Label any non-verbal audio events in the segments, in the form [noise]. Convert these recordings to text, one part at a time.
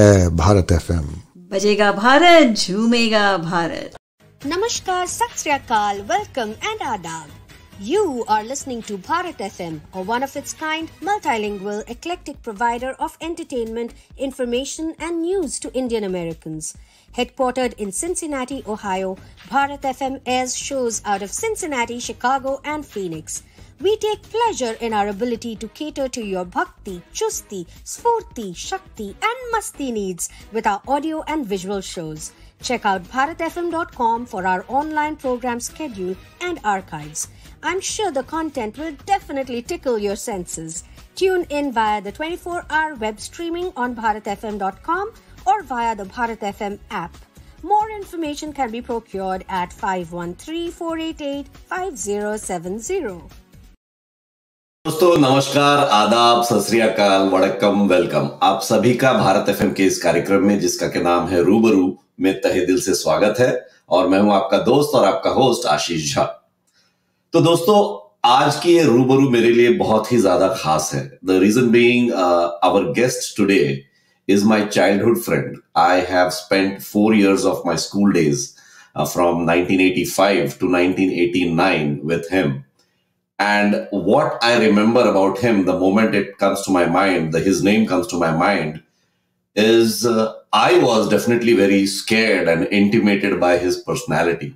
Bharat FM बजेगा भारत झूमेगा Bharat Namaskar, Sat Sri Akal, welcome and adab. You are listening to Bharat FM, a one of its kind, multilingual, eclectic provider of entertainment, information, and news to Indian Americans. Headquartered in Cincinnati, Ohio, Bharat FM airs shows out of Cincinnati, Chicago, and Phoenix. We take pleasure in our ability to cater to your bhakti, chusti, sfurti, shakti, and masti needs with our audio and visual shows. Check out bharatfm.com for our online program schedule and archives. I'm sure the content will definitely tickle your senses. Tune in via the 24 hour web streaming on bharatfm.com or via the Bharat FM app. More information can be procured at 513 488 5070. दोस्तों नमस्कार आदाब सत वड़कम welcome आप सभी का Bharat FM के इस कार्यक्रम में जिसका के नाम है रूबरू में तहे दिल से स्वागत है और मैं हूँ आपका दोस्त और आपका होस्ट आशीष झा तो दोस्तों आज की ये रूबरू मेरे लिए बहुत ही ज़्यादा खास है the reason being our guest today my childhood friend. I have spent four years of my school days uh, from 1985 to 1989 with him. And what I remember about him, the moment it comes to my mind, the, his name comes to my mind, is uh, I was definitely very scared and intimidated by his personality.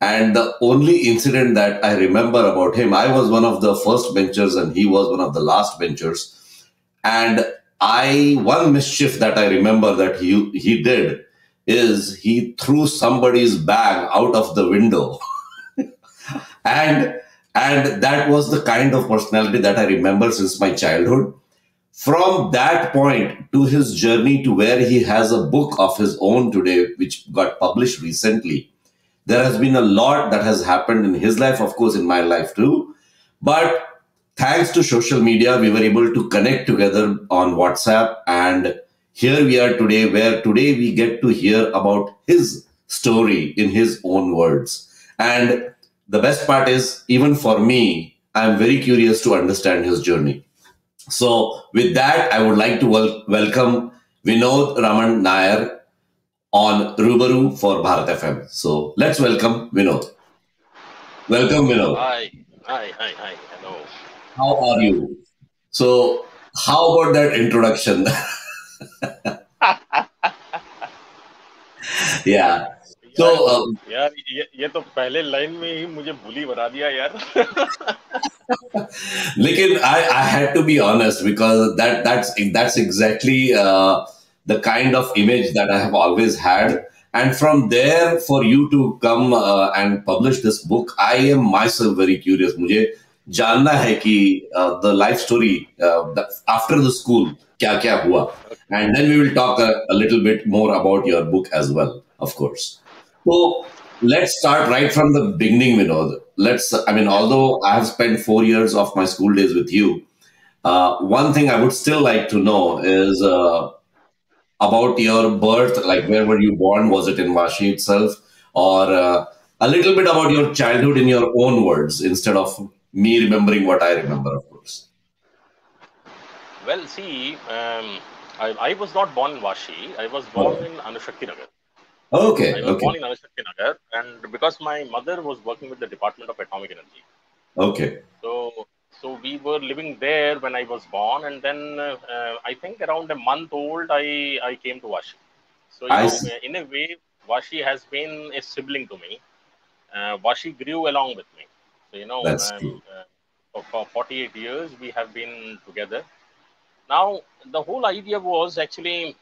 And the only incident that I remember about him, I was one of the first benchers and he was one of the last benchers. And I one mischief that I remember that he he did is he threw somebody's bag out of the window. [laughs] and and that was the kind of personality that I remember since my childhood. From that point to his journey to where he has a book of his own today, which got published recently, there has been a lot that has happened in his life, of course, in my life too. But thanks to social media, we were able to connect together on WhatsApp. And here we are today, where today we get to hear about his story in his own words. And the best part is, even for me, I'm very curious to understand his journey. So, with that, I would like to wel- welcome Vinod Raman Nair on Rubaru for Bharat FM. So, let's welcome Vinod. Welcome, Vinod. Hi, hi, hi, hi. Hello. How are you? So, how about that introduction? [laughs] [laughs] yeah. तो यार ये, ये तो पहले line में ही मुझे भूली बता दिया यार। [laughs] लेकिन I I had to be honest because that that's that's exactly the kind of image that I have always had and from there for you to come and publish this book I am myself very curious मुझे जानना है कि the life story after the school क्या क्या हुआ। And then we will talk a little bit more about your book as well of course So let's start right from the beginning, Vinod. Let's, I mean, although I have spent four years of my school days with you, uh, one thing I would still like to know is uh, about your birth. Like, where were you born? Was it in Vashi itself? Or uh, a little bit about your childhood in your own words instead of me remembering what I remember, of course. well see um, I, I was not born in Vashi I was born in Anushakti Nagar Okay, I was okay, born in Anushakti Nagar and because my mother was working with the Department of Atomic Energy. Okay, so so we were living there when I was born and then uh, I think around a month old I I came to Washi. so you know, in a way Washi has been a sibling to me. Uh, Vashi grew along with me. So you know That's um, uh, for 48 years we have been together. Now the whole idea was actually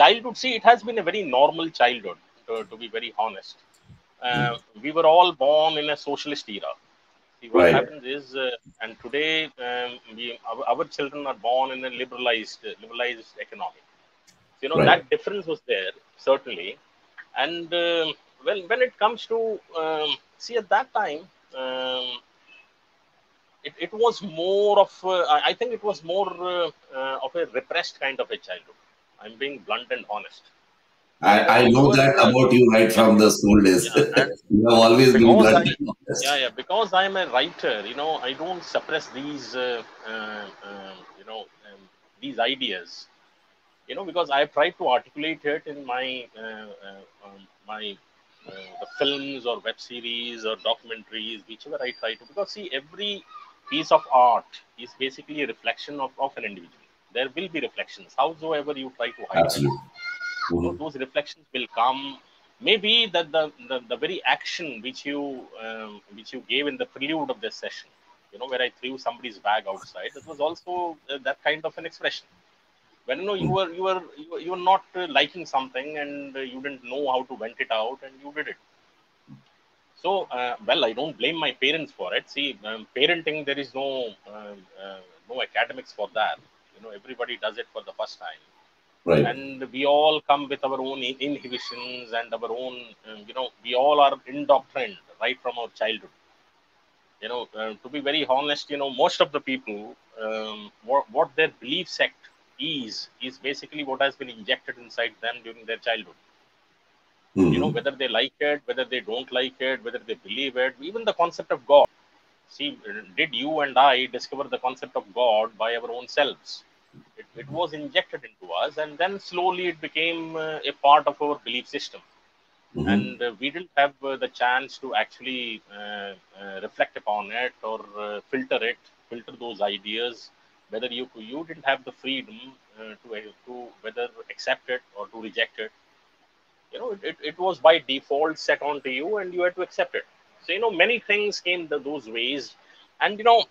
childhood see it has been a very normal childhood to, to be very honest uh, we were all born in a socialist era see what Right. happens is uh, and today um, we, our, our children are born in a liberalized liberalized economy you know Right. that difference was there certainly and um, well when it comes to um, see at that time um, it, it was more of uh, I- I think it was more uh, uh, of a repressed kind of a childhood. I'm being blunt and honest. I, I know that about you right from the school days. Yeah, [laughs] you have always been because blunt I, and honest. yeah, yeah, because I'm a writer, you know, I don't suppress these, uh, uh, um, you know, um, these ideas. you know because i tried to articulate it in my uh, uh, um, my uh, the films or web series or documentaries whichever i try to because see every piece of art is basically a reflection of, of an individual there will be reflections. Howsoever you try to hide Absolutely. so Mhm. those reflections will come. Maybe that the, the the very action which you um, which you gave in the prelude of this session you know where i threw somebody's bag outside that was also uh, that kind of an expression. When you know you were you were you were, you were not uh, liking something and uh, you didn't know how to vent it out and you did it. So uh, well i don't blame my parents for it. See um, parenting there is no um, uh, no academics for that know everybody does it for the first time. Right. and we all come with our own inhibitions and our own um, you know we all are indoctrined right from our childhood. You know uh, to be very honest you know most of the people um, what, what their belief sect is is basically what has been injected inside them during their childhood. You know Mhm. whether they like it whether they don't like it whether they believe it even the concept of god. See did you and i discover the concept of god by our own selves it, it was injected into us and then slowly it became uh, a part of our belief system. Mhm. and uh, we didn't have uh, the chance to actually uh, uh, reflect upon it or uh, filter it filter those ideas whether you you didn't have the freedom uh, to to whether accept it or to reject it. You know it, it, it was by default set onto you and you had to accept it. So you know many things came the, those ways. And you know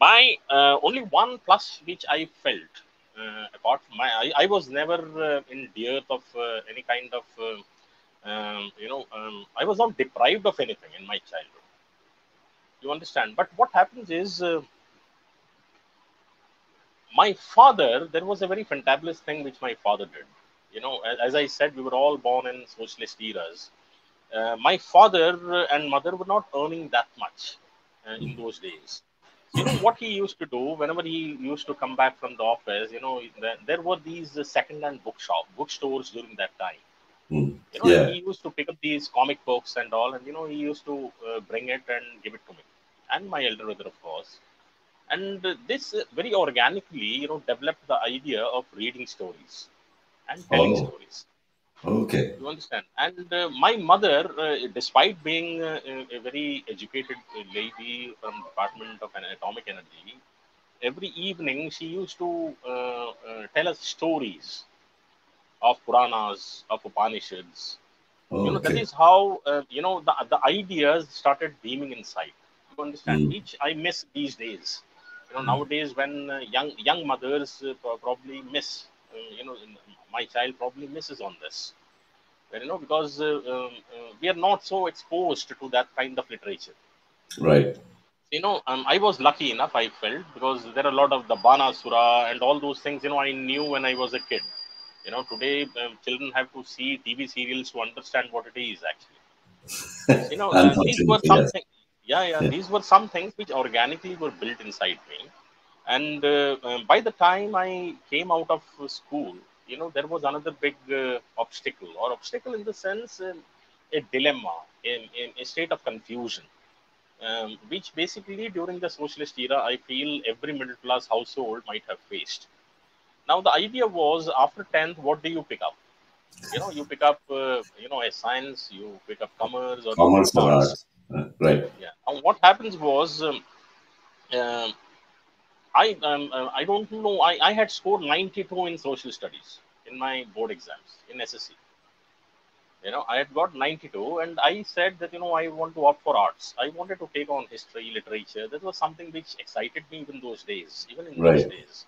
my uh, only one plus which i felt uh, apart from my i, I was never uh, in dearth of uh, any kind of uh, um, you know um, i was not deprived of anything in my childhood. You understand? But what happens is uh, my father there was a very fantabulous thing which my father did. You know as, as i said we were all born in socialist eras. My father and mother were not earning that much in those days you know what he used to do whenever he used to come back from the office you know there, were these uh, second-hand bookshop bookstores during that time Mhm. you know Yeah. he used to pick up these comic books and all and you know he used to uh, bring it and give it to me and my elder brother of course and uh, this very organically you know developed the idea of reading stories and telling Oh. stories Okay. you understand. And uh, my mother uh, despite being uh, a very educated uh, lady from department of atomic energy every evening she used to uh, uh, tell us stories of puranas of upanishads. You know that is how uh, you know the, the ideas started beaming inside you understand? Mm. which i miss these days. You know nowadays when uh, young young mothers uh, probably miss you know my child probably misses on this. You know because uh, um, uh, we are not so exposed to that kind of literature. Right. you know um, i was lucky enough i felt because there are a lot of the bana sura and all those things you know i knew when i was a kid. You know today um, children have to see tv serials to understand what it is actually. You know [laughs] uh, these were something yeah, yeah Yeah. these were some things which organically were built inside me and uh, um, by the time i came out of uh, school you know there was another big uh, obstacle or obstacle in the sense um, a dilemma in, in a state of confusion um, which basically during the socialist era i feel every middle class household might have faced now the idea was after 10th what do you pick up you know you pick up uh, you know a science you pick up commerce or Commerce or arts. Uh, right. yeah and what happens was um, um, i um, uh, i don't know. I, I had scored 92 in social studies in my board exams in ssc you know i had got 92 and i said that you know i want to opt for arts. I wanted to take on history literature. That was something which excited me even those days even in those days.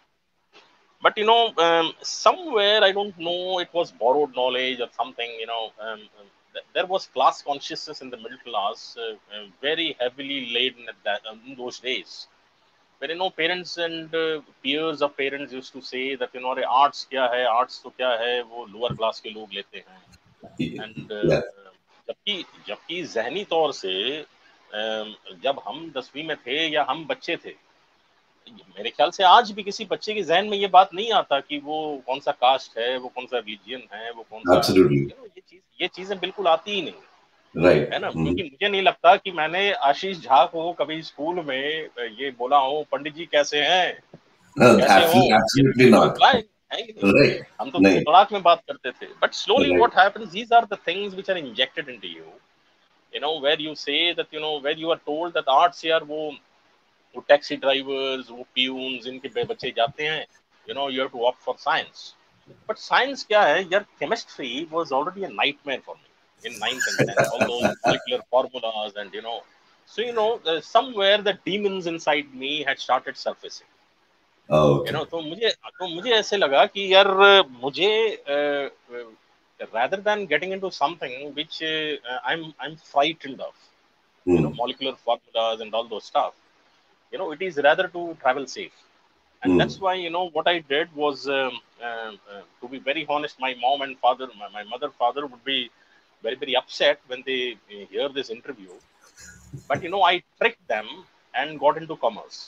But you know um, somewhere i don't know it was borrowed knowledge or something you know um, um, th- there was class consciousness in the middle class uh, uh, very heavily laden at that um, in those days know parents and uh, peers of parents used to say that you know अरे arts क्या है? Arts तो क्या है? वो lower class के लोग लेते हैं. एंड जबकि जबकि जहनी तौर से अम, जब हम दसवीं में थे या हम बच्चे थे मेरे ख्याल से आज भी किसी बच्चे के जहन में ये बात नहीं आता कि वो कौन सा कास्ट है वो कौन सा रिलीजियन है वो कौन सा Absolutely. ये चीज़ ये चीज़ें बिल्कुल आती ही नहीं। Right. है ना? Mhm. क्योंकि मुझे नहीं लगता कि मैंने आशीष झा को कभी स्कूल में ये बोला हो पंडित जी कैसे हैं? राइट हम तो में बात करते थे। But slowly what happens these are the things which are injected into you you know where you say that you know where you are told that arts यार वो वो टैक्सी ड्राइवर्स वो पियून्स इनके बच्चे जाते हैं। You know you have to opt for science but science क्या है? यार chemistry was already a nightmare for me In 9th and 10th all those molecular formulas and you know so you know uh, somewhere the demons inside me had started surfacing you okay know तो मुझे तो मुझे ऐसे लगा कि यार मुझे uh, uh, rather than getting into something which uh, I'm I'm frightened of you know molecular formulas and all those stuff you know it is rather to travel safe and Hmm. that's why you know what i did was um, um, uh, to be very honest my mom and father my, my mother father would be very very upset when they uh, hear this interview but you know i tricked them and got into commerce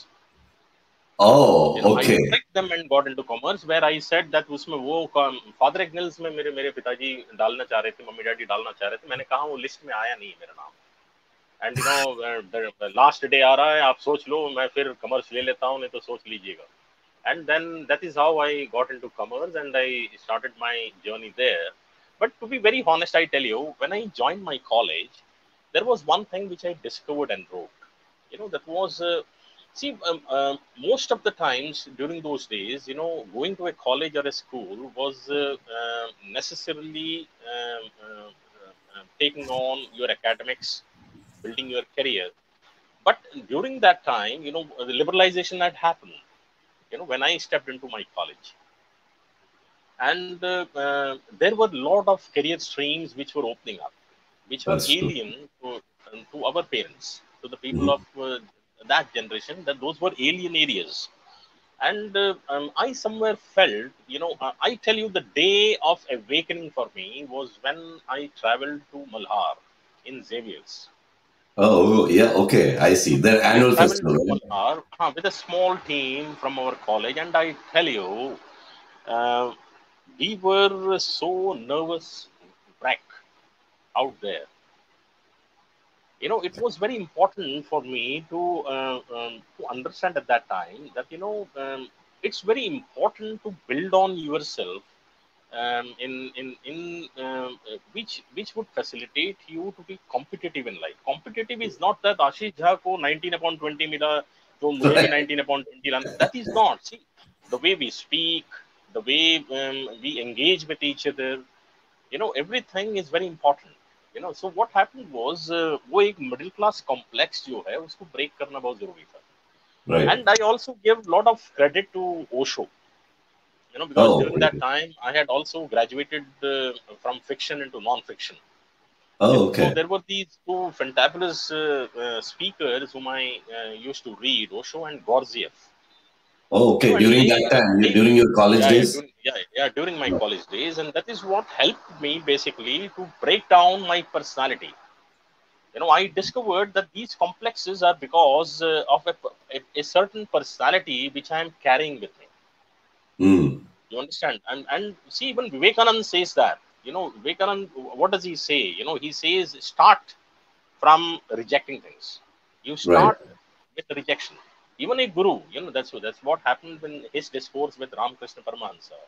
oh you know okay i tricked them and got into commerce where i said that उसमें वो father एग्नल्स में मेरे मेरे पिताजी डालना चाह रहे थे मम्मी डैडी डालना चाह रहे थे मैंने कहा वो लिस्ट में आया नहीं मेरा नाम and you know last day आ रहा है आप सोच लो मैं फिर कमर्स ले लेता हूँ नहीं तो सोच लीजिएगा and then that is how I got into commerce and I started my journey there. But to be very honest, I tell you, when I joined my college, there was one thing which I discovered and wrote. You know, that was uh, see um, uh, most of the times during those days, you know, going to a college or a school was uh, uh, necessarily um, uh, uh, taking on your academics, building your career. But during that time, you know, the liberalization had happened you know when i stepped into my college and uh, uh, there were a lot of career streams which were opening up which were That's alien to, to our parents to the people of uh, that generation that those were alien areas. And uh, um, i somewhere felt you know uh, i tell you the day of awakening for me was when i traveled to malhar in xavier's. Oh, yeah, okay, I see. Their annual festival? Malhar, with a small team from our college, and I tell you, uh, we were so nervous back out there. You know, it was very important for me to uh, um, to understand at that time that you know um, it's very important to build on yourself um, in in in uh, which which would facilitate you to be competitive in life. Competitive is not that Ashish Jha ko 19 upon 20 mila, to [laughs] 19 upon 20 run. That is not. See the way we speak, the way um, we engage with each other, you know, everything is very important. You know, so what happened was uh, वो एक middle class complex जो है उसको break करना बहुत जरूरी था. Right. And I also give lot of credit to Osho. You know, because Oh, during okay. that time I had also graduated uh, from fiction into non-fiction. Oh, So okay. there were these two fantabulous uh, uh, speakers whom I uh, used to read, Osho and Gurdjieff. Oh, okay. During that time, during your college yeah, days? Yeah during, yeah, yeah, during my college days, and that is what helped me basically to break down my personality. You know, I discovered that these complexes are because uh, of a, a, a certain personality which I am carrying with me. Hmm. You understand? And and see, even Vivekanand says that. You know, Vivekanand, what does he say? You know, he says start from rejecting things. You start with rejection. Even a guru, you know, that's that's what happened in his discourse with Ramakrishna Paramahansa.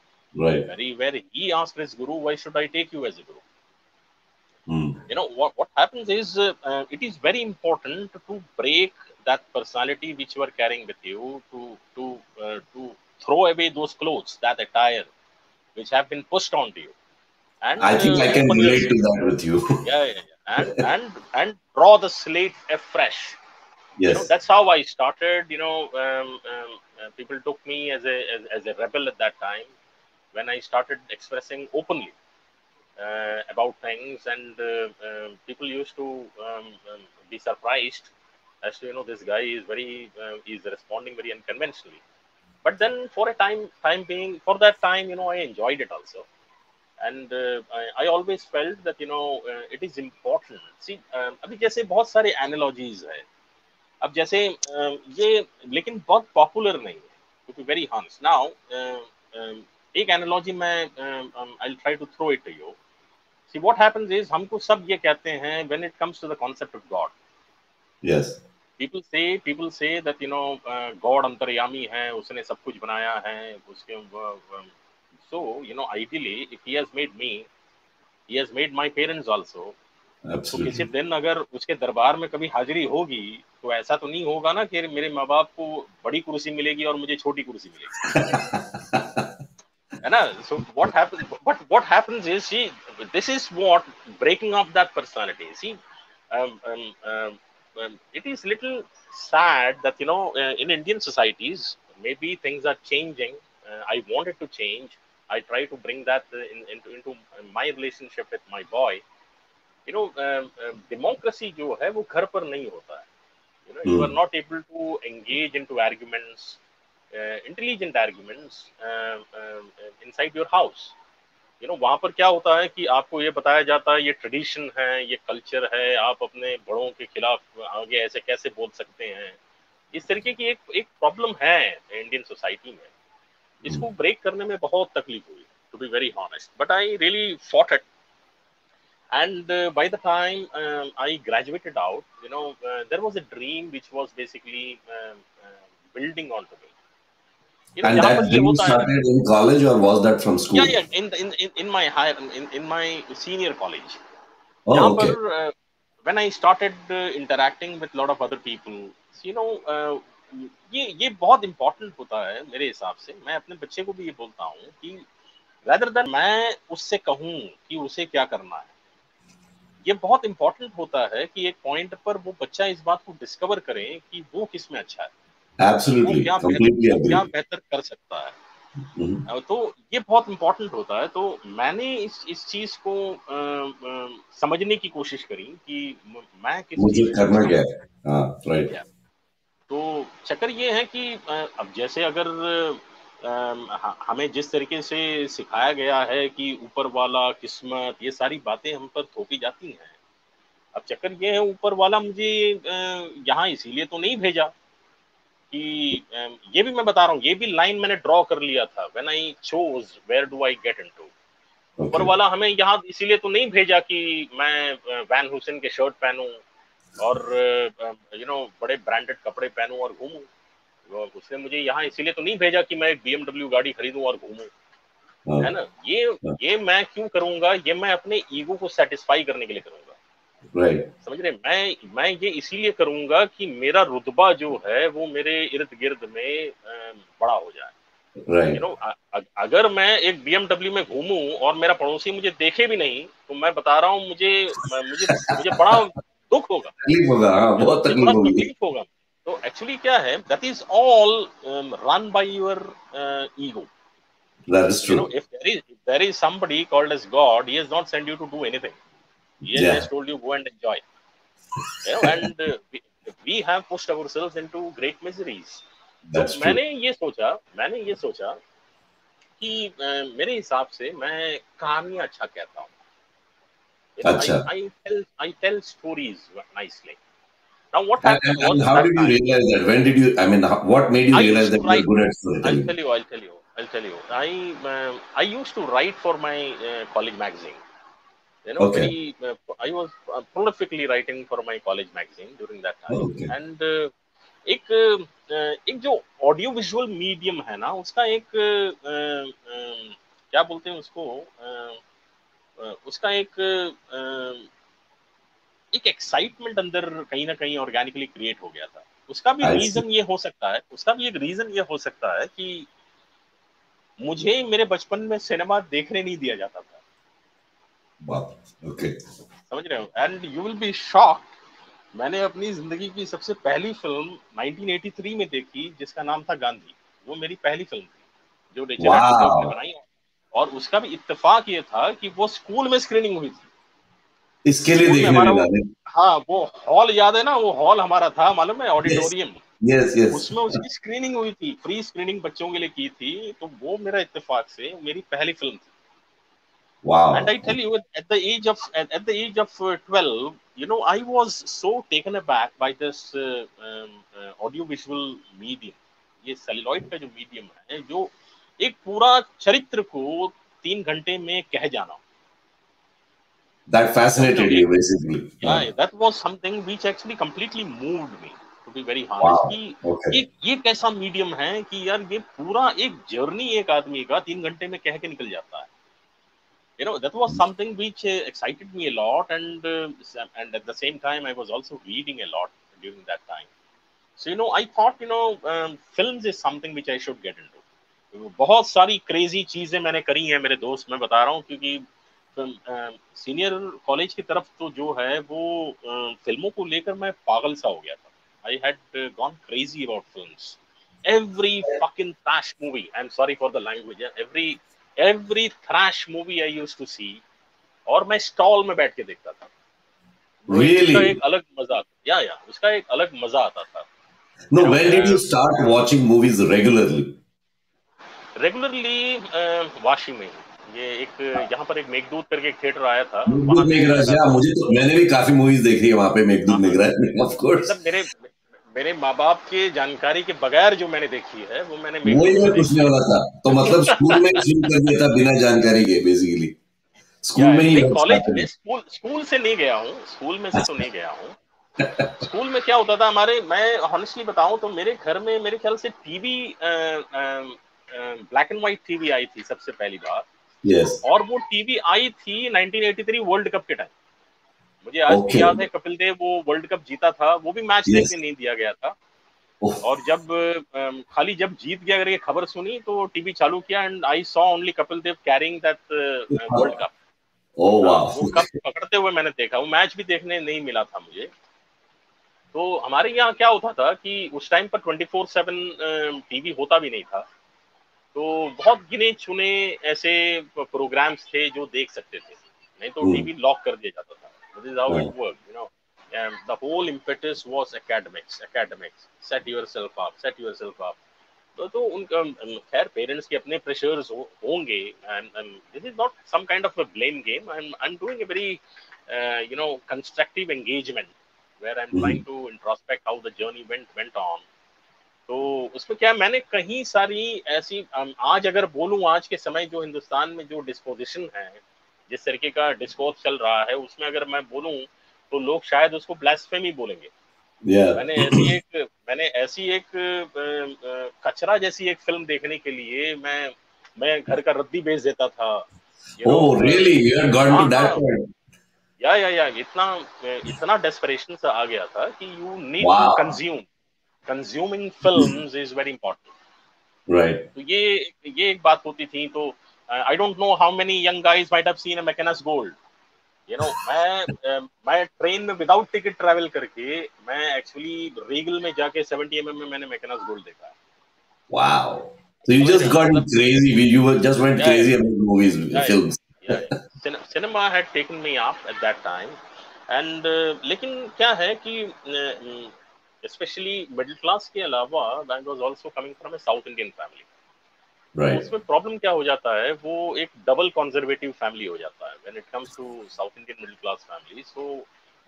Right. Very, where he asked his guru, "Why should I take you as a guru?" Hmm. You know, what what happens is uh, uh, it is very important to break that personality which you are carrying with you to to uh, to throw away those clothes, that attire, which have been pushed onto you. And I think uh, I can relate to that with you. Yeah, yeah, yeah. And and and draw the slate afresh. You know, yes. that's how I started. You know, um, um, uh, people took me as a as, as a rebel at that time when I started expressing openly uh, about things, and uh, um people used to um, um, be surprised as to you know this guy is very uh, is responding very unconventionally. But then for a time time being, for that time, you know, I enjoyed it also and uh, I, I always felt that you know uh, it is important see uh, अभी जैसे बहुत सारे analogies है अब जैसे ये लेकिन बहुत पॉपुलर नहीं है टू वेरी हॉनेस्ट नाउ एक एनालॉजी मैं I try to throw it you see what happens is हमको सब ये कहते हैं when it comes to the concept of God people say people say that you know uh, god अंतर्यामी है उसने सब कुछ बनाया है उसके so you know ideally if he has made me he has made my parents तो किसी दिन अगर उसके दरबार में कभी हाजिरी होगी तो ऐसा तो नहीं होगा ना कि मेरे माँ बाप को बड़ी कुर्सी मिलेगी और मुझे छोटी कुर्सी मिलेगी। [laughs] है ना? So what what happens is see this is what breaking of that personality see it is little sad that you know in Indian societies maybe things are changing I wanted to change I try to bring that in into relationship with my boy know no democracy जो है वो घर पर नहीं होता है। You know mm. you are not able to engage into arguments uh, intelligent arguments uh, uh, inside your house. You know वहाँ पर क्या होता है कि आपको ये बताया जाता है ये ट्रेडिशन है ये कल्चर है आप अपने बड़ों के खिलाफ आगे ऐसे कैसे बोल सकते हैं? इस तरीके की एक एक प्रॉब्लम है इंडियन सोसाइटी में। इसको ब्रेक करने में बहुत तकलीफ़ हुई to be very honest but I really fought it and uh, by the time um, i graduated out you know uh, there was a dream which was basically um, uh, building onto me you know, and that dream started in college or was that from school yeah yeah in in, in, in my higher in, in my senior college oh, okay. पर, uh, when i started uh, interacting with a lot of other people you know uh, ये ये बहुत important होता है मेरे हिसाब से मैं अपने बच्चे को भी ये बोलता हूँ कि rather than मैं उससे कहूँ कि उसे क्या करना है ये बहुत इंपॉर्टेंट होता है कि एक पॉइंट पर वो बच्चा इस बात को डिस्कवर करे कि वो किसमें अच्छा है। Absolutely, क्या बेहतर, क्या बेहतर कर सकता है। Mm-hmm. तो ये बहुत इंपॉर्टेंट होता है। तो मैंने इस इस चीज़ को आ, आ, समझने की कोशिश करी कि मैं किस मुझे करना क्या है? हाँ, राइट तो चक्कर ये है कि अब जैसे अगर हमें जिस तरीके से सिखाया गया है कि ऊपर वाला किस्मत ये सारी बातें हम पर थोपी जाती हैं। अब चक्कर ये है ऊपर वाला मुझे यहाँ इसीलिए तो नहीं भेजा कि ये भी मैं बता रहा हूँ ये भी लाइन मैंने ड्रॉ कर लिया था when I chose where do I get into ऊपर वाला हमें यहाँ इसीलिए तो नहीं भेजा कि मैं वैन हुसैन के शर्ट पहनूं और यू नो बड़े ब्रांडेड कपड़े पहनूं और घूमूं। उसने मुझे यहाँ इसीलिए तो नहीं भेजा कि मैं एक बीएमडब्ल्यू गाड़ी खरीदूं और घूमूं। हाँ। है ना? ये हाँ। ये मैं क्यों करूँगा? ये मैं अपने ईगो को सेटिस्फाई करने के लिए करूँगा। Right. समझ रहे मैं मैं ये इसीलिए करूँगा कि मेरा रुतबा जो है वो मेरे इर्द गिर्द में बड़ा हो जाए। Right. you know, अगर मैं एक बीएमडब्ल्यू में घूमूं और मेरा पड़ोसी मुझे देखे भी नहीं तो मैं बता रहा हूँ मुझे मुझे मुझे बड़ा दुख होगा। तकलीफ़ होगा हाँ, बहुत तकलीफ़ होगा। तो एक्चुअली क्या है that is all run by your ego that is true if there is there is somebody called as God he has not send you to do anything he has told you go and enjoy and we have pushed ourselves into great miseries मैंने ये सोचा मैंने ये सोचा कि मेरे हिसाब से मैं कहानी अच्छा कहता हूँ। I tell I tell stories nicely Now what And, happened and, and was how that did you time- realize that? When did you? I mean, how, what made you I realize used that to you were write- good at I'll storytelling? tell you. I'll tell you. I'll tell you. I um, I used to write for my uh, college magazine. You know, Okay. very, uh, I was uh, prolifically writing for my college magazine during that time. Okay. And uh, एक uh, एक जो audio visual medium है ना उसका एक uh, uh, क्या बोलते हैं उसको uh, uh, उसका एक uh, एक एक्साइटमेंट अंदर कहीं ना कहीं ऑर्गेनिकली क्रिएट हो गया था। उसका भी रीजन ये हो सकता है उसका भी एक रीजन ये हो सकता है कि मुझे मेरे बचपन में सिनेमा देखने नहीं दिया जाता था. Okay. समझ रहे हो? And you will be shocked मैंने अपनी ज़िंदगी की सबसे पहली फ़िल्म 1983 में देखी जिसका नाम था गांधी। वो मेरी पहली फ़िल्म थी जो. ने बनाई और उसका भी इत्तेफाक ये था कि वो स्कूल में स्क्रीनिंग हुई थी। इसके लिए देखने मिला हाँ वो हॉल याद है ना वो हॉल हमारा था मालूम है ऑडिटोरियम? यस यस उसमें उसकी स्क्रीनिंग हुई थी फ्री स्क्रीनिंग बच्चों के लिए की थी तो वो मेरा इत्तेफाक से मेरी पहली फ़िल्म थी। Wow and I tell you, at the age of at, at the age of uh, twelve, you know, I was so taken aback by this uh, um, uh, audiovisual medium. ये celluloid का जो medium है जो एक पूरा चरित्र को तीन घंटे में कह जाना। That fascinated you basically yeah yeah, that was something which actually completely moved me to be very Wow. Honest कि Okay. ये ये कैसा मीडियम है कि यार ये पूरा एक जर्नी एक आदमी का तीन घंटे में कह के निकल जाता है you know that was something which uh, excited me a lot and uh, and at the same time i was also reading a lot during that time so you know i thought you know um, films is something which i should get into बहुत सारी crazy चीज़ें मैंने करी हैं मेरे दोस्त मैं बता रहा हूँ क्योंकि सीनियर कॉलेज की तरफ़ तो जो है वो फ़िल्मों को लेकर मैं पागल सा हो गया था I had gone crazy about films every fucking thrash movie i'm sorry for the language every every thrash movie i used to see और मैं स्टॉल में बैठ के देखता था Really? उसका एक अलग मज़ा या या उसका एक अलग मज़ा आता था No, you when did you start watching movies regularly? Regularly Vashi में ये एक यहाँ पर एक मेघदूत करके एक थिएटर आया था। मेघदूत मेघराज मुझे तो मैंने भी काफ़ी मूवीज़ देखी है वहाँ पे मेघदूत मेघराज ऑफ़ कोर्स मतलब मेरे मेरे माँ बाप के जानकारी के बगैर जो मैंने देखी है वो मैंने वही मैं पूछने वाला था। तो मतलब स्कूल में शुरू कर दिया था बिना जानकारी के बेसिकली स्कूल में ही कॉलेज में स्कूल स्कूल से नहीं गया हूँ स्कूल में से तो नहीं गया हूँ। स्कूल में क्या होता था हमारे मैं हॉनेस्टली बताऊँ तो मेरे घर में मेरे ख्याल से TV black and white TV आई थी सबसे पहली बार। यस और वो टीवी आई थी 1983 वर्ल्ड कप के टाइम मुझे आज भी Okay. याद है कपिल देव वो वर्ल्ड कप जीता था वो भी मैच Yes. देखने नहीं दिया गया था। Oh. और जब खाली जब जीत गया करके खबर सुनी तो टीवी चालू किया and I saw only Kapil Dev carrying that world cup वो कप पकड़ते हुए मैंने देखा वो मैच भी देखने नहीं मिला था मुझे। तो हमारे यहाँ क्या होता था कि उस टाइम पर ट्वेंटी फोर सेवन टीवी होता भी नहीं था। तो बहुत गिने चुने ऐसे प्रोग्राम्स थे जो देख सकते थे। नहीं तो Hmm. टीवी लॉक कर दिया जाता था। This is how it work you know the whole impetus was academics academics. Set yourself up set yourself up. तो तो उनका खैर पेरेंट्स के अपने प्रेशर्स हो, होंगे। This is not some kind of a blame game I am I am doing a very you know constructive engagement where I am. Trying to introspect how the journey went went on तो उसमें क्या मैंने कहीं सारी ऐसी आज अगर बोलूँ आज के समय जो हिंदुस्तान में जो डिस्पोजिशन है जिस तरीके का डिस्कोर्स चल रहा है उसमें अगर मैं बोलूँ तो लोग शायद उसको ब्लास्फेमी बोलेंगे। या मैंने ऐसी एक मैंने ऐसी एक कचरा जैसी एक फ़िल्म देखने के लिए मैं मैं घर का रद्दी बेच देता था। You know, oh really you had gone to that. Point या या या इतना इतना डेस्परेशन सा आ गया था कि you need to consume consuming films is very important right तो ये ये एक बात होती थी तो I don't know how many young guys might have seen a Mackenna's Gold you know मैं uh, मैं ट्रेन में विदाउट टिकट ट्रैवल करके मैं एक्चुअली रीगल में जाके 70 एमएम में मैंने मैकेनस गोल्ड देखा। है wow So you just got crazy. You were just went Yeah, crazy about movies, Yeah, films. yeah, yeah. Cin- cinema had taken me up at that time. And uh, लेकिन क्या है कि specially middle class के अलावा I was also coming from a South Indian family Right. उसमें problem क्या हो जाता है वो एक डबल कंजर्वेटिव फैमिली हो जाता है when it comes to South Indian middle class family so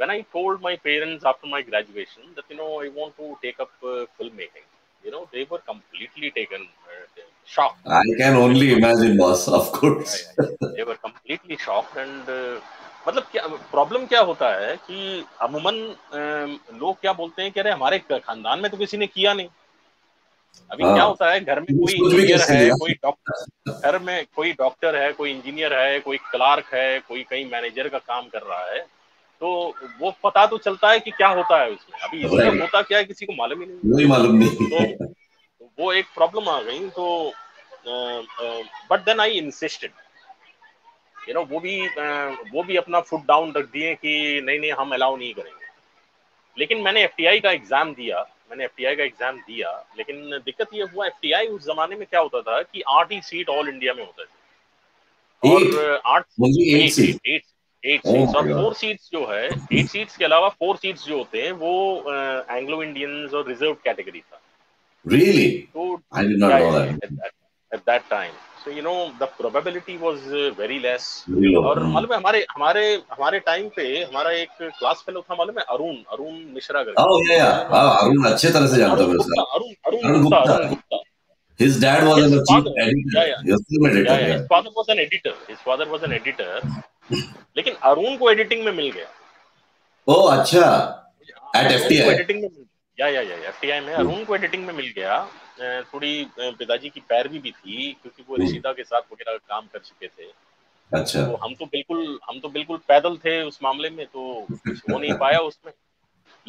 when I told my parents after my graduation that you know I want to take up uh, filmmaking, you know they were completely taken uh, shocked. I can only imagine, boss. Of course. yeah, yeah, yeah. they were completely shocked and uh, मतलब क्या problem क्या होता है कि अमूमन लोग क्या बोलते हैं कि अरे हमारे खानदान में तो किसी ने किया नहीं। अभी हाँ। क्या होता है घर में कोई इंजीनियर है कोई डॉक्टर घर में कोई डॉक्टर है कोई इंजीनियर है कोई क्लार्क है कोई कहीं मैनेजर का काम कर रहा है तो वो पता तो चलता है कि क्या होता है उसमें। अभी इसमें होता क्या है किसी को मालूम ही नहीं। नहीं मालूम नहीं। तो वो एक प्रॉब्लम आ गई तो but then I insisted you know वो भी वो भी अपना फुट डाउन रख दिए कि नहीं नहीं हम अलाउ नहीं करेंगे। लेकिन मैंने एफटीआई का एग्ज़ाम दिया मैंने एफटीआई का एग्ज़ाम दिया लेकिन दिक्कत ये हुआ एफटीआई उस जमाने में क्या होता था कि आठ ही सीट ऑल इंडिया में होते थे? और आठ eight eight eight Oh seats और फोर सीट्स जो है एट सीट्स के अलावा फोर सीट्स जो होते हैं वो एंग्लो इंडियंस और रिज़र्व कैटेगरी था। Really? तो I did not know that. at at that time you know the probability was very less और hmm. मालूम है हमारे हमारे हमारे टाइम पे हमारा एक क्लास फेलो था मालूम है अरुण अरुण मिश्रा कर oh, हाँ, अरुण अच्छे तरह से जानता हूँ Arun Arun Gupta His dad was his an editor. Yeah, yeah. Yeah, yeah. yeah, His father was an editor. His father was an लेकिन अरुण को एडिटिंग में मिल गया ओ अच्छा एट एफटीआई एडिटिंग में या या या एफटीआई में अरुण को एडिटिंग में मिल गया थोड़ी पिताजी की पैरवी भी थी क्योंकि वो ऋषिदा के साथ वगैरह काम कर चुके थे। अच्छा। तो हम तो बिल्कुल हम तो बिल्कुल पैदल थे उस मामले में तो कुछ हो नहीं [laughs] पाया उसमें।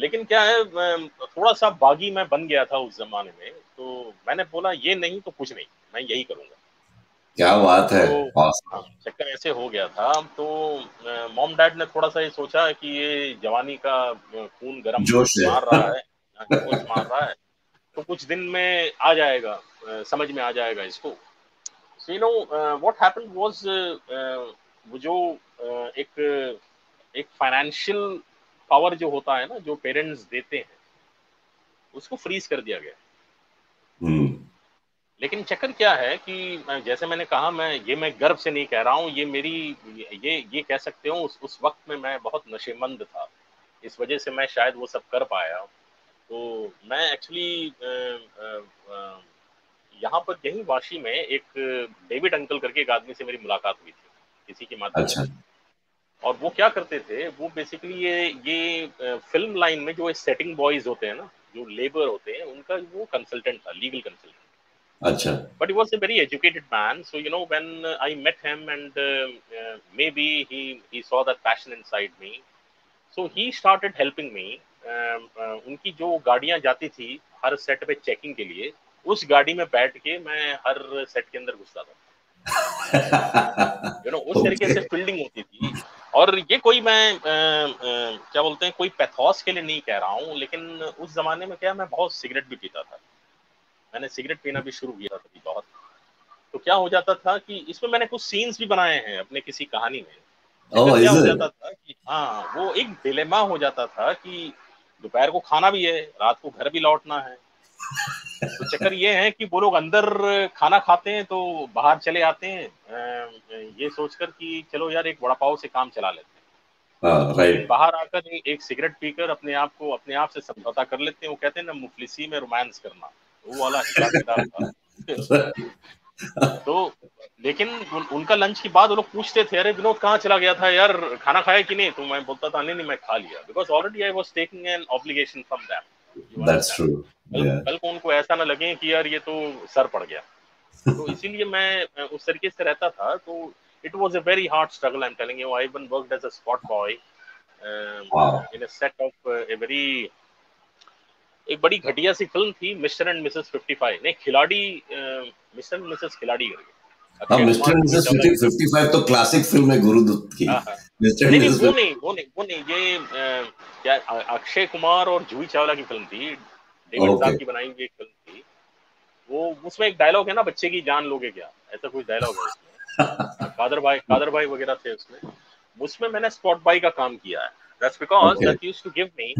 लेकिन क्या है थोड़ा सा बागी मैं बन गया था उस जमाने में तो मैंने बोला ये नहीं तो कुछ नहीं मैं यही करूँगा। क्या बात है। तो हाँ, चक्कर ऐसे हो गया था। तो मॉम डैड ने थोड़ा सा ये सोचा कि ये जवानी का खून गर्म जोश मार रहा है। [laughs] हाँ, जोश मार रहा है। तो कुछ दिन में आ जाएगा समझ में आ जाएगा इसको। So you know what happened was वो जो uh, एक एक फाइनेंशियल पावर जो होता है ना जो पेरेंट्स देते हैं उसको फ्रीज कर दिया गया। हम्म। लेकिन चक्कर क्या है कि जैसे मैंने कहा मैं ये मैं गर्व से नहीं कह रहा हूँ ये मेरी ये ये कह सकते हो उस उस वक्त में मैं बहुत नशेमंद था। इस वजह से मैं शायद वो सब कर पाया। तो मैं एक्चुअली यहाँ पर यही वाशी में एक डेविड अंकल करके एक आदमी से मेरी मुलाकात हुई थी किसी के माध्यम अच्छा। से और वो क्या करते थे वो बेसिकली ये ये फ़िल्म लाइन में जो सेटिंग बॉयज़ होते हैं ना जो लेबर होते हैं उनका वो कंसल्टेंट था लीगल कंसल्टेंट अच्छा। But he was a very educated man so you know when i met him and uh, uh, maybe he he saw that passion inside me so he started helping me उनकी जो गाड़ियाँ जाती थी हर set पे checking के लिए उस गाड़ी में बैठ के मैं हर सेट के अंदर घुसता था। यू नो उस तरीके से फील्डिंग होती थी। और ये कोई मैं क्या बोलते हैं कोई पैथोस के लिए नहीं कह रहा हूँ लेकिन उस जमाने में क्या मैं बहुत सिगरेट भी पीता था। मैंने सिगरेट पीना भी शुरू किया था बहुत। तो क्या हो जाता था कि इसमें मैंने कुछ सीन्स भी बनाए हैं अपने किसी कहानी में। Oh, क्या हो जाता था कि हाँ वो एक डिलेमा हो जाता था कि दोपहर को खाना भी है रात को घर भी लौटना है। तो चक्कर ये है कि वो लोग अंदर खाना खाते हैं तो बाहर चले आते हैं। ये सोचकर कि चलो यार एक वड़ा पाव से काम चला लेते हैं। हाँ, राइट बाहर आकर एक सिगरेट पीकर अपने आप को अपने आप से समझौता कर लेते हैं। वो कहते हैं ना मुफलिसी में रोमांस करना। वो वाला [laughs] तो लेकिन उन, उनका लंच के बाद वो लोग पूछते थे अरे विनोद कहाँ चला गया था यार? खाना खाया कि नहीं? तो मैं बोलता था नहीं नहीं मैं खा लिया. Because already I was taking an obligation from them that's true कल को उनको ऐसा ना लगे कि यार ये तो सर पड़ गया। तो [laughs] इसीलिए मैं उस तरीके से रहता था। तो it was a very hard struggle I am telling you I even worked as a spot boy in a set of a very एक बड़ी घटिया सी फ़िल्म थी मिस्टर एंड मिसेस 55 नहीं खिलाड़ी मिस्टर एंड मिसेस खिलाड़ी करके हाँ मिस्टर एंड मिसेस 55 तो क्लासिक फ़िल्म है गुरुदत्त की। मिस्टर एंड मिसेस वो नहीं वो नहीं वो नहीं ये क्या अक्षय कुमार और जूही चावला की फ़िल्म थी। डेविड साहब की बनाई हुई एक फ़िल्म थी। वो उसमें एक डायलॉग है ना बच्चे की जान लोगे क्या? ऐसा कुछ डायलॉग है उसमें। [laughs] कादर भाई कादर भाई वगैरह थे उसमें। उसमें मैंने स्पॉट बाई का काम किया है। That's because that used to give me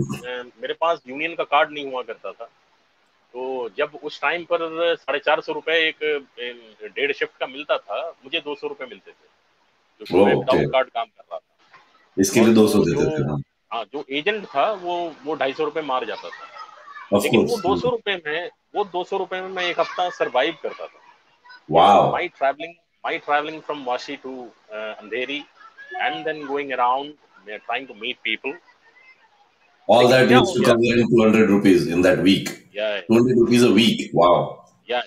मेरे पास यूनियन का कार्ड नहीं हुआ करता था। तो जब उस टाइम पर साढ़े चार सौ रुपए एक डेढ़ शिफ्ट का मिलता था मुझे दो सौ रुपए मिलते थे जो कार्ड काम कर रहा था। इसके लिए दो सौ देते थे हाँ।, जो एजेंट था वो वो ढाई सौ रुपए मार जाता था। लेकिन वो दो सौ रुपए में वो दो सौ रुपए में मैं एक हफ़्ता सरवाइव करता था। Traveling my traveling from Washi to uh, Andheri and then around they're trying to meet people. All that used to come in 200 rupees in that week. Yeah. 200 rupees a week. Wow. Yeah.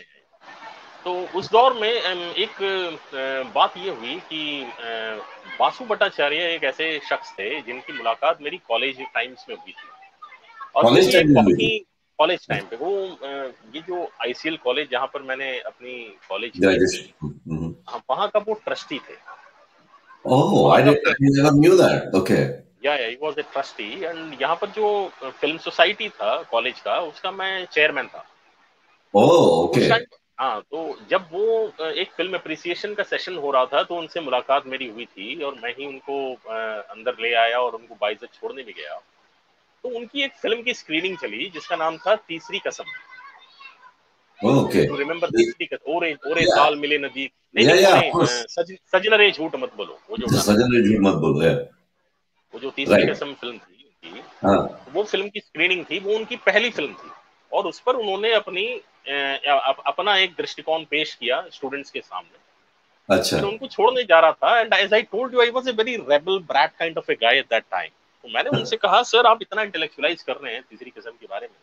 तो उस दौर में एक बात ये हुई कि बासु भट्टाचार्य एक ऐसे शख्स थे जिनकी मुलाकात मेरी कॉलेज टाइम्स में हुई थी और कॉलेज टाइम कॉलेज टाइम पे वो ये जो आईसीएल कॉलेज जहाँ पर मैंने अपनी कॉलेज हाँ वहाँ का वो ट्रस्टी थे Oh, I didn't never knew that. Okay. Yeah, yeah, he was a trustee and यहाँ पर जो फ़िल्म सोसाइटी था कॉलेज का उसका मैं चेयरमैन था oh, okay. हाँ तो जब वो एक फ़िल्म अप्रिसिएशन का सेशन हो रहा था तो उनसे मुलाकात मेरी हुई थी और मैं ही उनको अंदर ले आया और उनको बाइज्जत छोड़ने भी गया तो उनकी एक फ़िल्म की स्क्रीनिंग चली जिसका नाम था तीसरी कसम ओके टू रिमेंबर तीसरी कसम ओरे ओरे साल मिले नदी नहीं yeah, yeah, नहीं सज, सजन रे झूठ मत बोलो वो जो सजन रे झूठ मत बोलो यार वो जो तीसरी कसम फ़िल्म थी उनकी हाँ. वो फ़िल्म की स्क्रीनिंग थी वो उनकी पहली फ़िल्म थी। और उस पर उन्होंने अपनी अपना एक दृष्टिकोण पेश किया स्टूडेंट्स के सामने। अच्छा। फिर उनको छोड़ने जा रहा था and as I told you I was a very rebel brat kind of a guy at that time तो मैंने उनसे कहा सर आप इतना इंटेलेक्चुअलाइज कर रहे हैं तीसरी किस्म के बारे में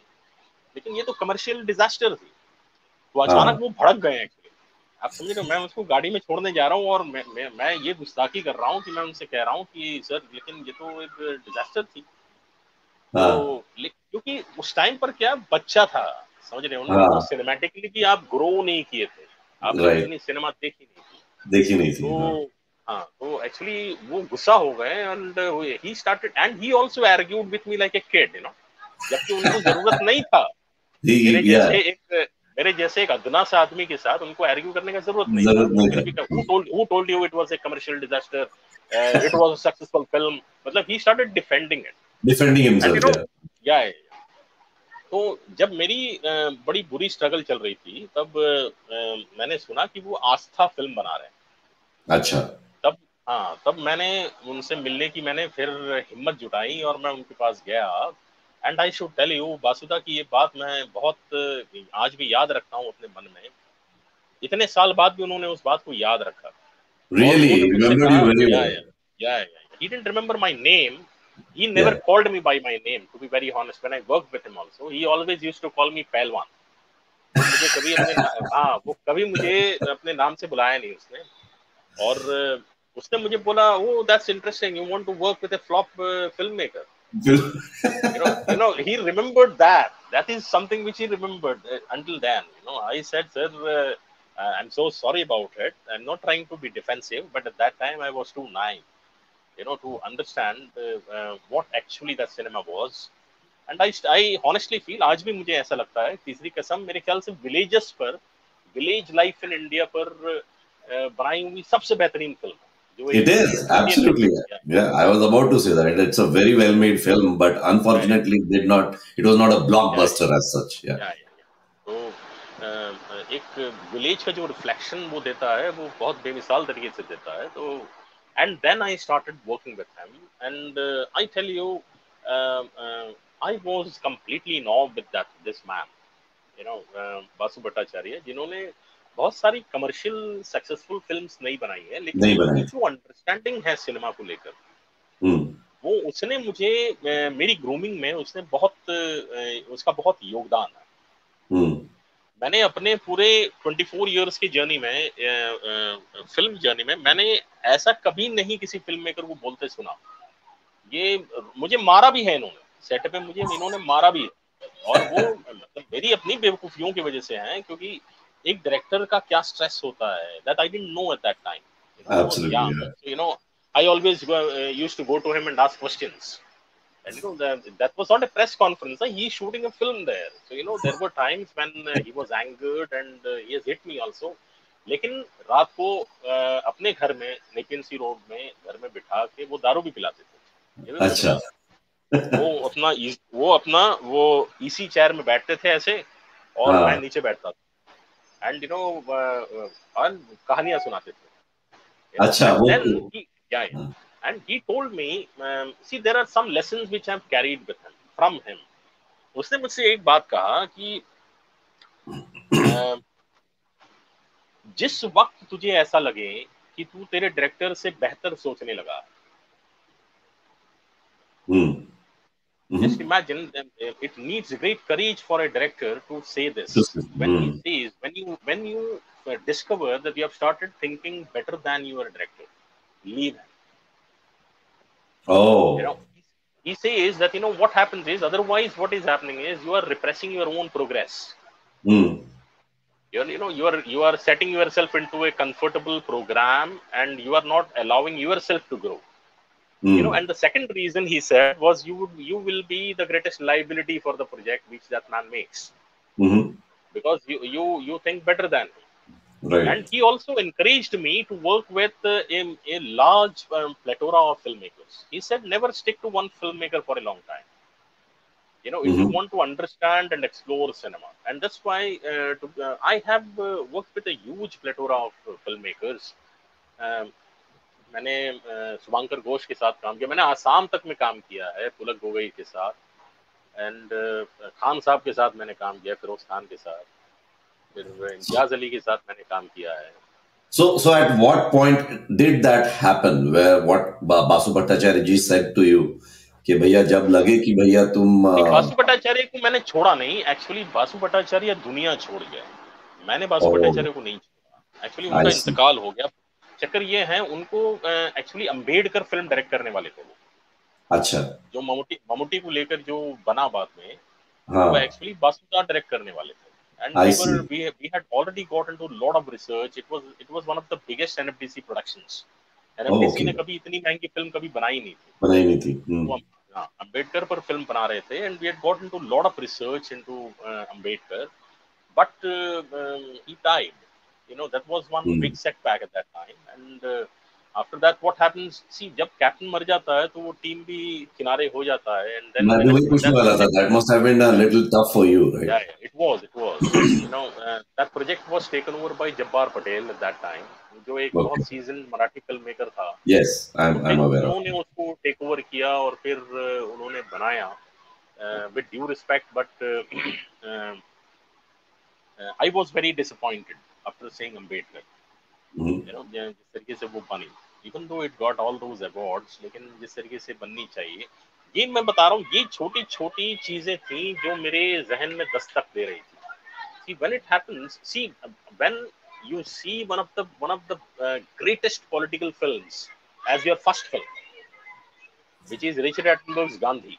लेकिन ये तो कमर्शियल डिजास्टर थी। तो अचानक हाँ। वो भड़क गए आप समझ रहे हो मैं उसको गाड़ी में छोड़ने जा रहा हूँ और मैं मैं, मैं ये गुस्ताखी कर रहा हूँ कि मैं उनसे कह रहा हूँ कि सर लेकिन ये तो एक डिजास्टर थी। हाँ। तो क्योंकि उस टाइम पर क्या बच्चा था समझ रहे हो ना? हाँ। तो सिनेमैटिकली भी आप ग्रो नहीं किए थे। आपने इतनी सिनेमा देखी नहीं थी। देखी नहीं थी हाँ। तो हाँ। तो एक्चुअली वो गुस्सा हो गए and he started and he also argued with me like a kid you know जबकि उनको ज़रूरत नहीं था। मेरे जैसे एक मेरे जैसे एक अदना सा आदमी के साथ उनको आर्ग्यू करने का ज़रूरत नहीं it was a commercial disaster? Uh, it was a successful film. मतलब Defending and himself. you know yeah. या या तो जब मेरी बड़ी बुरी स्ट्रगल चल रही थी तब मैंने सुना कि वो आस्था फ़िल्म बना रहे हैं। अच्छा। तब हाँ तब मैंने उनसे मिलने की मैंने फिर हिम्मत जुटाई और मैं उनके पास गया। And I should tell you Vasuda की ये बात मैं बहुत आज भी याद रखता हूँ अपने मन में। इतने साल बाद भी उन्होंने उस बात को याद रखा। अपने नाम से बुलाया नहीं उसने। और उसने मुझे बोला वो that's interesting you want to work with film maker you know you know he remembered that that is something which he remembered uh, until then you know i said sir uh, uh, i'm so sorry about it i'm not trying to be defensive but at that time i was too naive you know to understand uh, uh, what actually that cinema was and i i honestly feel आज भी मुझे ऐसा लगता है तीसरी कसम मेरे ख्याल से विलेजेस पर विलेज लाइफ इन इंडिया पर uh, बनाई हुई सबसे बेहतरीन फिल्म है जो It एक- is absolutely. Yeah. Yeah, I was about to say that it's a very well made film, but unfortunately, it did not. It was not a blockbuster as such. Yeah. या, या, या। तो अ, एक village का जो reflection वो देता है वो बहुत बेमिसाल तरीके से देता है तो and then I started working with him and I tell you I was completely in of with that this man you know Basu Bhattacharya जिन्होंने बहुत सारी कमर्शियल सक्सेसफुल फिल्म्स नहीं बनाई है लेकिन जो अंडरस्टैंडिंग है सिनेमा को लेकर Hmm. वो उसने मुझे मेरी ग्रूमिंग में उसने बहुत उसका बहुत योगदान है। Hmm. मैंने अपने पूरे 24 इयर्स की जर्नी में फ़िल्म जर्नी में मैंने ऐसा कभी नहीं किसी फ़िल्म मेकर को बोलते सुना। ये मुझे मारा भी है इन्होंने। सेट पे मुझे इन्होंने मारा भी है। और वो मतलब मेरी अपनी बेवकूफियों की वजह से है क्योंकि एक डायरेक्टर का क्या स्ट्रेस होता है? That I didn't know at that time absolutely you know I always used to go to him and ask questions and you know that was not a press conference he is shooting a film there so you know there were times when he was angered and he has hit me also लेकिन रात को uh, अपने घर में नेकिनसी road में घर में बिठा के वो दारू भी पिलाते थे। अच्छा। वो अपना वो अपना वो इसी चेयर में बैठते थे ऐसे और हाँ। मैं नीचे बैठता था। एंड यू नो अन कहानियाँ सुनाते थे। अच्छा वो या and he. Told me see there are some lessons which I have carried with him from him उसने मुझसे एक बात कहा कि um, जिस वक्त तुझे ऐसा लगे कि तू तेरे डायरेक्टर से बेहतर सोचने लगा. हम्म। Mhm. Just imagine um, uh, it needs great courage for a director to say this. Say- When he says, when you when you uh, discover that you have started thinking better than your director, leave him. Oh. You know, he says that you know what happens is otherwise what is happening is you are repressing your own progress. Hmm. You're you know you are you are setting yourself into a comfortable program and you are not allowing yourself to grow. Hmm. You know, and the second reason he said was you would you will be the greatest liability for the project which that man makes. Mhm. because you you you think better than me. Right. And he also encouraged me to work with uh, a, a large um, plethora of filmmakers. He said never stick to one filmmaker for a long time. You know, if you Mhm. want to understand and explore cinema, and that's why uh, to, uh, I have uh, worked with a huge plethora of uh, filmmakers. Um, मैंने शुभांकर घोष के साथ काम किया। मैंने आसाम तक में काम किया है पुलक गोगई के साथ। एंड खान साहब के साथ मैंने काम किया फिरोज खान के साथ। फिर इम्तियाज़ अली के साथ मैंने काम किया है। So, so at what point did that happen? Where what Basu Bhattacharya ji said to you, कि भैया जब लगे कि भैया तुम बासु भट्टाचार्य को मैंने छोड़ा नहीं। एक्चुअली बासु भट्टाचार्य दुनिया छोड़ गया मैंने बासु भट्टाचार्य को नहीं छोड़ा। एक्चुअली उनका इंतकाल हो गया। चक्कर ये है उनको एक्चुअली अंबेडकर फ़िल्म डायरेक्ट करने वाले थे अच्छा। जो ममूटी ममूटी को लेकर जो बना बाद में हाँ. वो एक्चुअली बासु का डायरेक्ट करने वाले थे। And we were we, we had already got into a lot of research. It was it was one of the biggest nfdc productions. Nfdc oh, okay. ने कभी इतनी महँगी फ़िल्म कभी बनाई नहीं थी। बनाई नहीं थी। hmm. अंबेडकर पर फ़िल्म बना रहे थे and we had got into lot of research into Ambedkar but he died you know that was one hmm. big setback at that time and uh, after that what happens see जब captain मर जाता है तो वो team भी किनारे हो जाता है and then मैं भी वही पूछने वाला था that must have been a little tough for you right yeah, yeah it was it was you know uh, that project was taken over by Jabbar Patel at that time जो एक okay. बहुत season Marathi film maker था yes I am aware उन्होंने उसको take over किया और फिर उन्होंने बनाया with due respect but I was very disappointed after seeing Ambedkar you know जिस तरीके से वो बनी even though it got all those awards लेकिन जिस तरीके से बननी चाहिए ये मैं बता रहा हूँ ये छोटी छोटी चीज़ें थी जो मेरे जहन में दस्तक दे रही थी see when it happens see when you see one of the one of the uh, greatest political films as your first film, which is Richard Attenborough's Gandhi.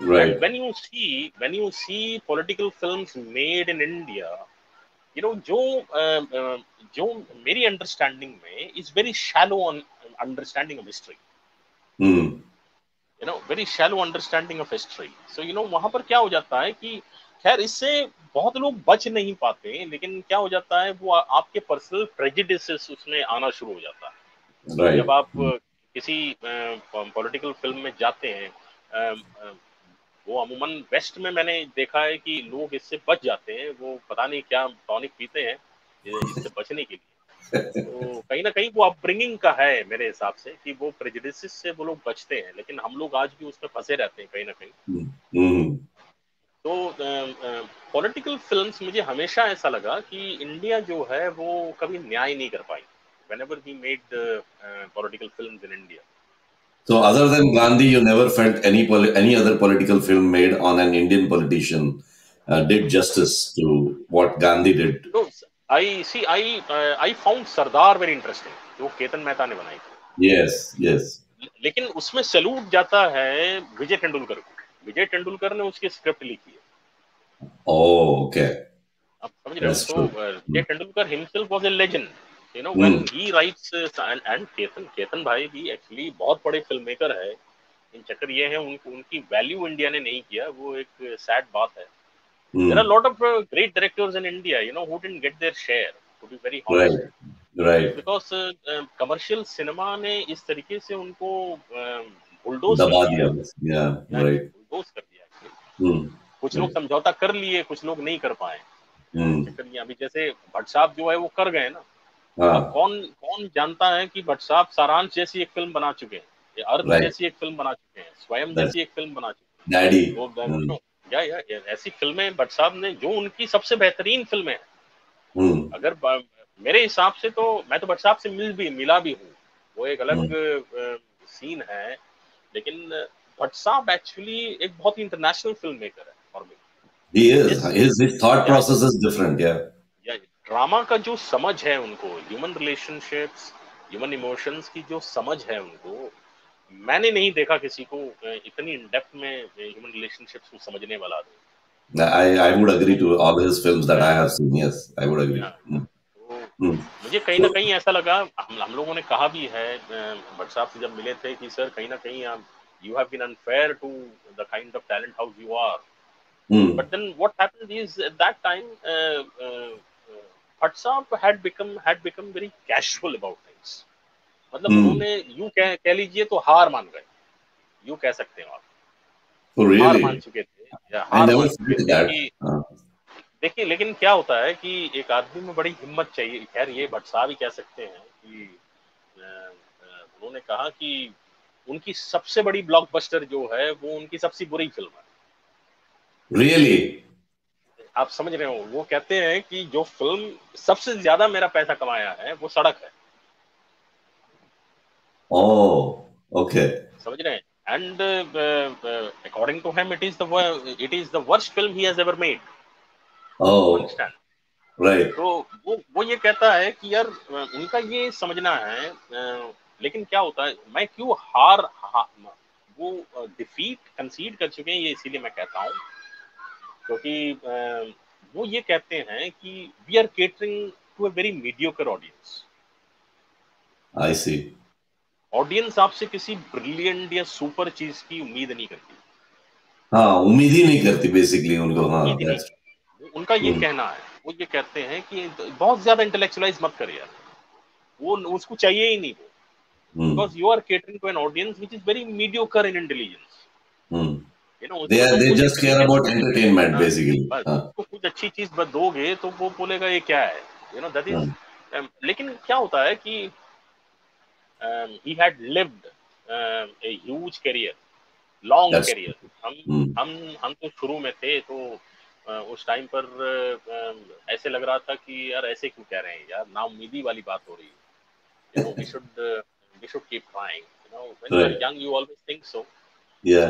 Right. And when you see when you see political films made in India, you know जो जो मेरी understanding में is very shallow understanding of history you know very shallow understanding of history so you know वहाँ पर क्या हो जाता है कि खैर इससे बहुत लोग बच नहीं पाते लेकिन क्या हो जाता है वो आपके पर्सनल प्रेजिडिस उसमें आना शुरू हो जाता है। Right. जब आप किसी पॉलिटिकल फ़िल्म में जाते हैं वो अमूमन वेस्ट में मैंने देखा है कि लोग इससे बच जाते हैं वो पता नहीं क्या टॉनिक पीते हैं इससे बचने के लिए तो कहीं ना कहीं वो अपब्रिंगिंग का है मेरे हिसाब से कि वो प्रेजिडिस से वो लोग बचते हैं लेकिन हम लोग आज भी उसमें फंसे रहते हैं कहीं ना कहीं mm-hmm. तो पॉलिटिकल फिल्म्स मुझे हमेशा ऐसा लगा कि इंडिया जो है वो कभी न्याय नहीं कर पाई whenever uh, uh, political films in India. So, other than Gandhi, you never felt any any other political film made on an Indian politician uh, did justice to what Gandhi did. No, I see. I uh, I found Sardar very interesting. जो केतन मेहता ने बनाई थी. Yes, yes. लेकिन उसमें salute जाता है विजय तेंदुलकर को. विजय तेंदुलकर ने उसकी स्क्रिप्ट लिखी है ओके आप समझ रहे हो तो Vijay Tendulkar himself was a legend you know when he writes and and Ketan Ketan भाई भी एक्चुअली बहुत बड़े फ़िल्म मेकर है। इन चक्कर ये है उनको उनकी वैल्यू इंडिया ने नहीं किया वो एक सैड बात है। There are lot of great directors in India you know who didn't get their share to be very honest right because commercial cinema ने इस तरीके से उनको बुलडोज दबा दिया। या राइट बुलडोज कर दिया। Hmm. कुछ लोग समझौता कर लिए कुछ लोग नहीं कर पाए। Hmm. अभी जैसे भट्ट साहब जो है वो कर गए ना। हाँ। कौन कौन जानता है कि भट्ट साहब सारांश जैसी एक फ़िल्म बना चुके हैं अर्थ जैसी एक फ़िल्म बना चुके हैं स्वयं जैसी एक फ़िल्म बना चुके हैं। डैडी वो hmm. या, या, या ऐसी फ़िल्में भट्ट साहब ने जो उनकी सबसे बेहतरीन फ़िल्में हैं। Hmm. अगर मेरे हिसाब से तो मैं तो भट्ट साहब से मिल भी मिला भी हूँ। वो एक अलग सीन है लेकिन भट्ट साहब एक्चुअली एक बहुत ही इंटरनेशनल फ़िल्म मेकर है for me he is. His his thought process is different yeah. Drama का जो समझ है उनको ह्यूमन रिलेशनशिप्स ह्यूमन इमोशंस की जो समझ है उनको मैंने नहीं देखा किसी को इतनी इन डेप्थ में ह्यूमन रिलेशनशिप्स को समझने वाला था। I I would agree to all his films that I have seen yes I would agree मुझे कहीं ना कहीं ऐसा लगा हम हम लोगों ने कहा भी है भट्ट साहब से जब मिले थे कि सर कहीं ना कहीं आप you have been unfair to the kind of talent house you are but then what happened is that time uh, had become had become very casual about things. मतलब mm. उन्होंने यूँ कह कह लीजिए तो हार मान गए यूँ कह सकते हैं आप oh, really? हार मान चुके थे या हार मान चुके थे uh. देखिए लेकिन क्या होता है कि एक आदमी में बड़ी हिम्मत चाहिए खैर ये भट्ट साहब ही कह सकते हैं कि उन्होंने कहा कि उनकी सबसे बड़ी ब्लॉकबस्टर जो है वो उनकी सबसे बुरी फ़िल्म है रियली really? आप समझ रहे हो वो कहते हैं कि जो फ़िल्म सबसे ज़्यादा मेरा पैसा कमाया है वो सड़क है ओके समझ रहे हैं uh, uh, him, it is the wor- it is the worst film he has ever made. Oh, Understand? right. तो वो वो ये कहता है कि यार उनका ये समझना है लेकिन क्या होता है मैं क्यों हार हा, वो डिफीट कंसीड कर चुके हैं ये इसीलिए मैं कहता हूँ क्योंकि वो ये कहते हैं कि we are catering to a very mediocre audience I see. Audience आपसे किसी ब्रिलियंट या सुपर चीज़ की उम्मीद नहीं करती हाँ उम्मीद ही नहीं करती बेसिकली उनको हाँ उनका ये हम्म। कहना है वो ये कहते हैं कि बहुत ज़्यादा इंटेलेक्चुअलाइज मत कर यार वो उसको चाहिए ही नहीं वो hmm, you are catering to an audience which is very mediocre in intelligence. hmm. You know, They are, they just care about entertainment हाँ, basically. हाँ, उसको कुछ अच्छी चीज़ दोगे तो वो बोलेगा ये क्या है? यू नो दैट इज़ लेकिन क्या होता है कि he had lived a huge career long That's- career हम hmm, हम हम तो शुरू में थे तो अ, उस टाइम पर अ, ऐसे लग रहा था कि यार ऐसे क्यों कह रहे हैं? यार नाउमीदी वाली बात हो रही है। You know we should we should keep trying you know when you are young you always think so yeah.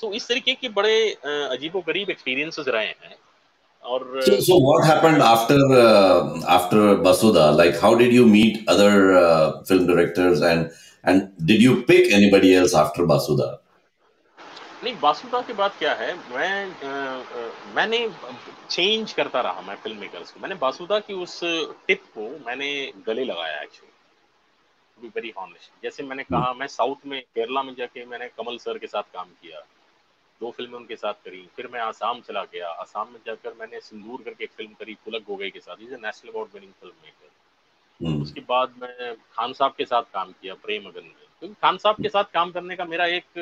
तो इस तरीके के बड़े अजीबो गरीब एक्सपीरियंसेस रहे हैं। और So, so what happened after uh, after Basuda? Like, how did you meet other uh, film directors, and and did you pick anybody else after Basuda? नहीं बासुदा के बाद क्या है? मैं अ, मैंने चेंज करता रहा मैं फ़िल्म मेकर्स को। मैंने बासुदा की उस टिप को मैंने गले लगाया एक्चुअली बी वेरी ऑनेस्ट जैसे मैंने कहा मैं साउथ में केरला में जाके मैंने कमल सर के साथ काम किया। दो फ़िल्में उनके साथ करी फिर मैं आसाम चला गया आसाम में जाकर मैंने सिंदूर करके एक फ़िल्म करी पुलक गोगई के साथ national award winning film maker. उसके बाद मैं खान साहब के साथ काम किया प्रेम अगन में क्योंकि खान साहब के साथ काम करने का मेरा एक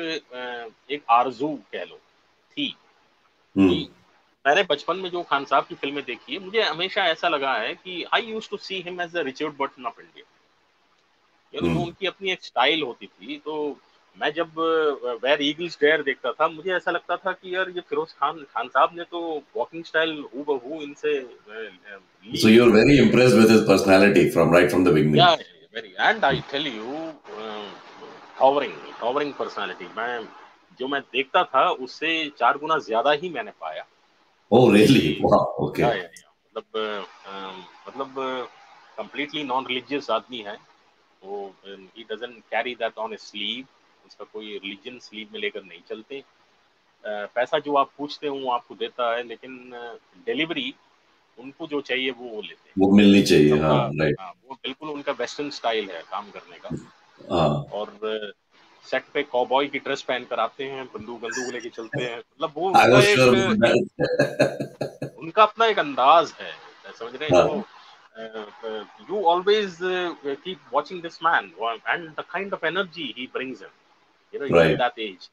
एक आरज़ू कह लो थी. कि मैंने बचपन में जो खान साहब की फ़िल्में देखी है मुझे हमेशा ऐसा लगा है कि I use to see him as the Richard Burton of India हम्म। उनकी अपनी एक स्टाइल होती थी तो मैं जब वेर ईगल डेयर देखता था मुझे ऐसा लगता था कि यार ये फिरोज खान खान साहब ने तो वॉकिंग स्टाइल हु बहु इनसे so you are very impressed with his personality from right from the beginning या very and I tell you towering towering personality मैं जो मैं देखता था उससे चार गुना ज़्यादा ही मैंने पाया। ओह रियली वाओ ओके मतलब मतलब कंप्लीटली नॉन रिलीजियस आदमी है। वो he doesn't carry that on his sleeve उसका कोई रिलीजन स्लीव में लेकर नहीं चलते। पैसा जो आप पूछते हो वो आपको देता है लेकिन डिलीवरी उनको जो चाहिए वो वो लेते हैं। वो मिलनी चाहिए हाँ उनका- राइट हाँ, वो बिल्कुल उनका वेस्टर्न स्टाइल है काम करने का। हाँ। और सेट पे कॉबॉय की ड्रेस पहन कर आते हैं बंदूक बंदूक लेके चलते हैं। मतलब वो उनका एक उनका अपना एक अंदाज है समझ रहे हाँ। हैं। You always keep watching this man and the kind of energy he brings him you know Right. In that age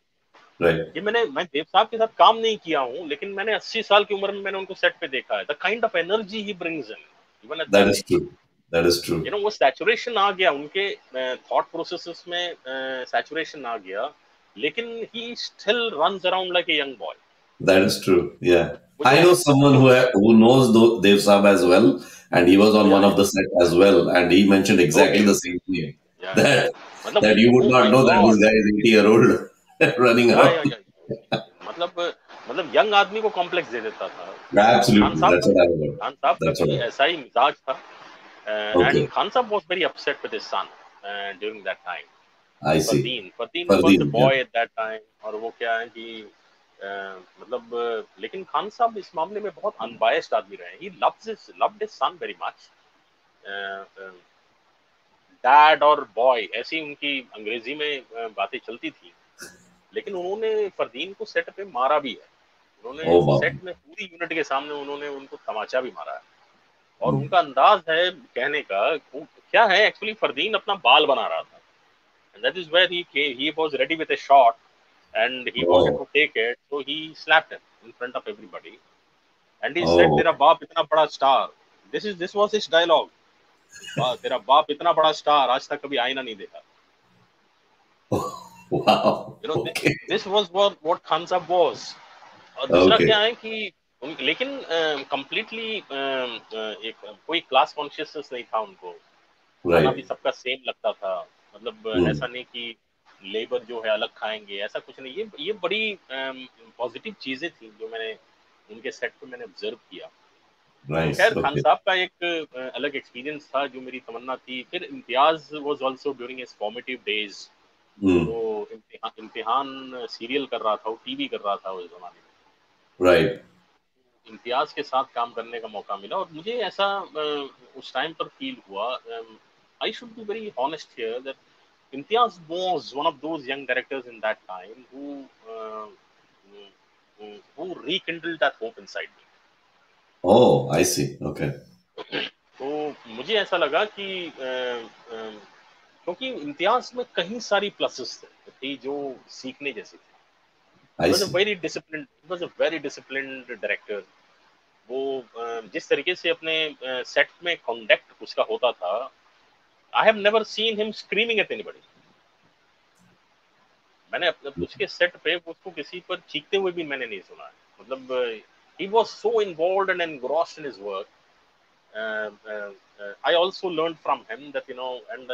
right. ये मैंने मैं देव साहब के साथ काम नहीं किया हूँ लेकिन मैंने 80 साल की उम्र में मैंने उनको सेट पे देखा है the kind of energy he brings him even at That is true. That is true. You know वो सैचुरेशन आ गया उनके थॉट प्रोसेसेस में सैचुरेशन आ गया लेकिन he still runs around like a young boy That is true. Yeah. I know someone who who knows Dev Saab as well, and he was on yeah. one of the set as well, and he mentioned exactly Okay. the same thing. That मतलब that you would not know that this guy is 80 year old running या, मतलब मतलब young आदमी को complex दे देता था। साहब That's what I heard. Khan साहब का भी ऐसा ही मिजाज था। And Khan sahab was very upset with his son during that time I see. Fardeen Fardeen was the boy at that time और वो क्या है कि अ, मतलब लेकिन खान साहब इस मामले में बहुत अनबायस्ड आदमी रहे he. Loves his loved his son very much dad और बॉय ऐसी उनकी अंग्रेज़ी में बातें चलती थी। लेकिन उन्होंने फरदीन को सेट पे मारा भी है। उन्होंने सेट में पूरी यूनिट के सामने उन्होंने उनको तमाचा भी मारा है। और हम्म। उनका अंदाज है कहने का क्या है एक्चुअली फरदीन अपना बाल बना रहा था। दैट इज़ वेयर ही के he was ready with a shot and he wanted to take it so he slapped him in front of everybody and he said तेरा बाप इतना बड़ा star this is this was his dialogue तेरा बाप इतना बड़ा star आज तक कभी आईना नहीं देखा [laughs] was what what Khan Sahab was और दूसरा. क्या है कि लेकिन कंप्लीटली एक कोई क्लास कॉन्शियसनेस नहीं था उनको खाना भी. सबका सेम लगता था मतलब Hmm. ऐसा नहीं कि लेबर जो है अलग खाएँगे ऐसा कुछ नहीं ये ये बड़ी पॉजिटिव चीज़ें थी जो मैंने उनके सेट पे मैंने ऑब्ज़र्व किया. खैर खान साहब का एक अलग एक्सपीरियंस था जो मेरी तमन्ना थी। फिर Imtiaz was also during his formative days. तो इम्तिहान सीरियल कर रहा था वो टीवी कर रहा था उस जमाने में। Right. इम्तियाज़ के साथ काम करने का मौका मिला और मुझे ऐसा उस टाइम पर फील हुआ I should be very honest here that Imtiaz was one of those young directors in that time who who rekindled that hope inside me Oh, I see. Okay. तो मुझे ऐसा लगा कि अ, अ, क्योंकि इम्तियाज़ में कहीं सारी प्लसेस थे थी जो सीखने जैसी थी a see. very disciplined was a very वो जिस तरीके से अपने सेट में कॉन्डक्ट उसका होता था I have never seen him screaming at anybody मैंने उसके सेट पे उसको किसी पर चीखते हुए भी मैंने नहीं सुना है मतलब he was so involved and engrossed in his work I also learn from him that you know and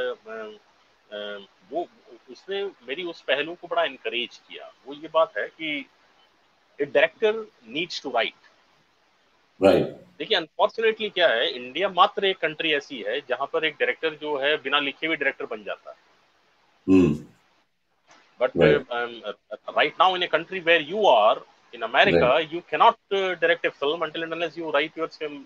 वो उसने मेरी उस पहलू को बड़ा इनकरेज किया वो ये बात है कि a director needs to write Right. देखिए अनफॉर्चुनेटली क्या है इंडिया मात्र एक कंट्री ऐसी है जहाँ पर एक डायरेक्टर जो है बिना लिखे हुए डायरेक्टर बन जाता है Hmm. But Right. uh, um, uh, right now, in in America, you cannot uh, direct a film until and unless you write your um,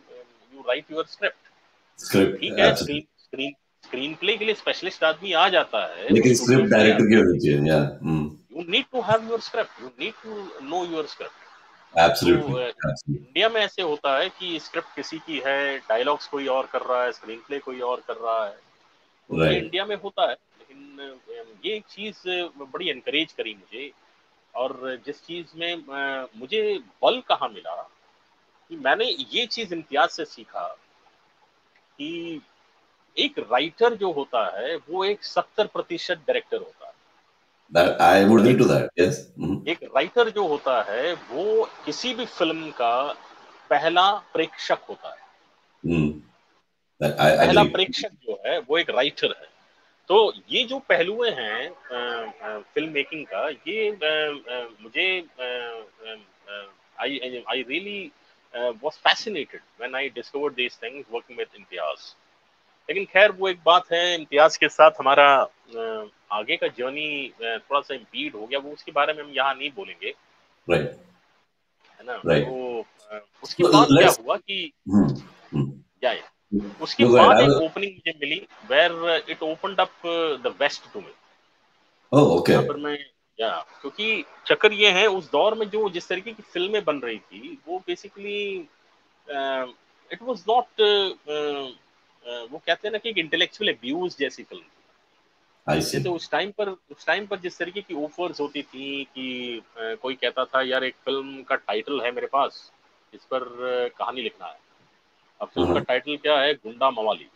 you write your script. Script. ठीक है स्क्रीन स्क्रीन प्ले के लिए specialist आदमी आ जाता है लेकिन script director की होनी चाहिए या you need to have your script you need to know your script absolutely India में ऐसे होता है कि स्क्रिप्ट किसी की है डायलॉग्स कोई और कर रहा है स्क्रीन प्ले कोई और कर रहा है। तो Right. इंडिया में होता है लेकिन ये एक चीज़ बड़ी एनकरेज करी मुझे। और जिस चीज़ में मुझे बल कहाँ मिला कि मैंने ये चीज़ इम्तियाज़ से सीखा कि एक राइटर जो होता है वो एक सत्तर प्रतिशत डायरेक्टर होता है। That I would agree to that yes एक राइटर जो होता है वो किसी भी फ़िल्म का पहला प्रेक्षक होता है। दैट आई पहला एग्री प्रेक्षक जो है वो एक राइटर है। तो ये जो पहलुए हैं फ़िल्म मेकिंग का ये अ, अ, मुझे I I really was fascinated when I discovered these things working with Imtiaz लेकिन खैर वो एक बात है इम्तियाज़ के साथ हमारा आगे का जर्नी थोड़ा सा इम्पीड हो गया वो उसके बारे में हम यहाँ नहीं बोलेंगे। राइट है ना? Right. तो उसके बाद क्या हुआ कि हम्म या या उसके ahead. बाद एक ओपनिंग मुझे मिली where it opened up the west to me oh okay पर मैं या क्योंकि चक्कर ये है उस दौर में जो जिस तरीके की फ़िल्में बन रही थी वो बेसिकली इट वाज नॉट वो कहते हैं ना कि एक इंटेलेक्चुअल अब्यूज जैसी फ़िल्म थी। आई सी जैसे उस टाइम पर उस टाइम पर जिस तरीके की ऑफर्स होती थी कि अ, कोई कहता था यार एक फ़िल्म का टाइटल है मेरे पास इस पर अ, कहानी लिखना है। अब फ़िल्म का। टाइटल क्या है? गुंडा मवाली।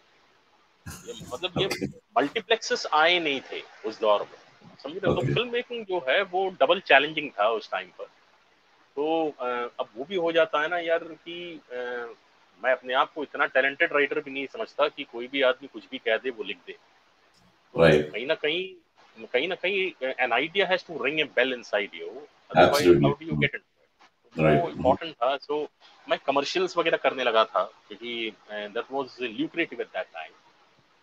ये मतलब ये मल्टीप्लेक्सेस आए नहीं थे उस दौर में। समझ रहे हो? तो फ़िल्म मेकिंग जो है वो डबल चैलेंजिंग था उस टाइम पर। तो अब वो भी हो जाता है ना यार कि मैं अपने आप को इतना टैलेंटेड राइटर भी नहीं समझता कि कोई भी आदमी कुछ भी कह दे वो लिख दे। तो Right. कहीं ना कहीं कहीं ना कहीं an idea has to ring a bell inside you otherwise how do you get it. वो इम्पोर्टेंट था। सो मैं कमर्शियल्स वगैरह करने लगा था क्योंकि that was lucrative at that time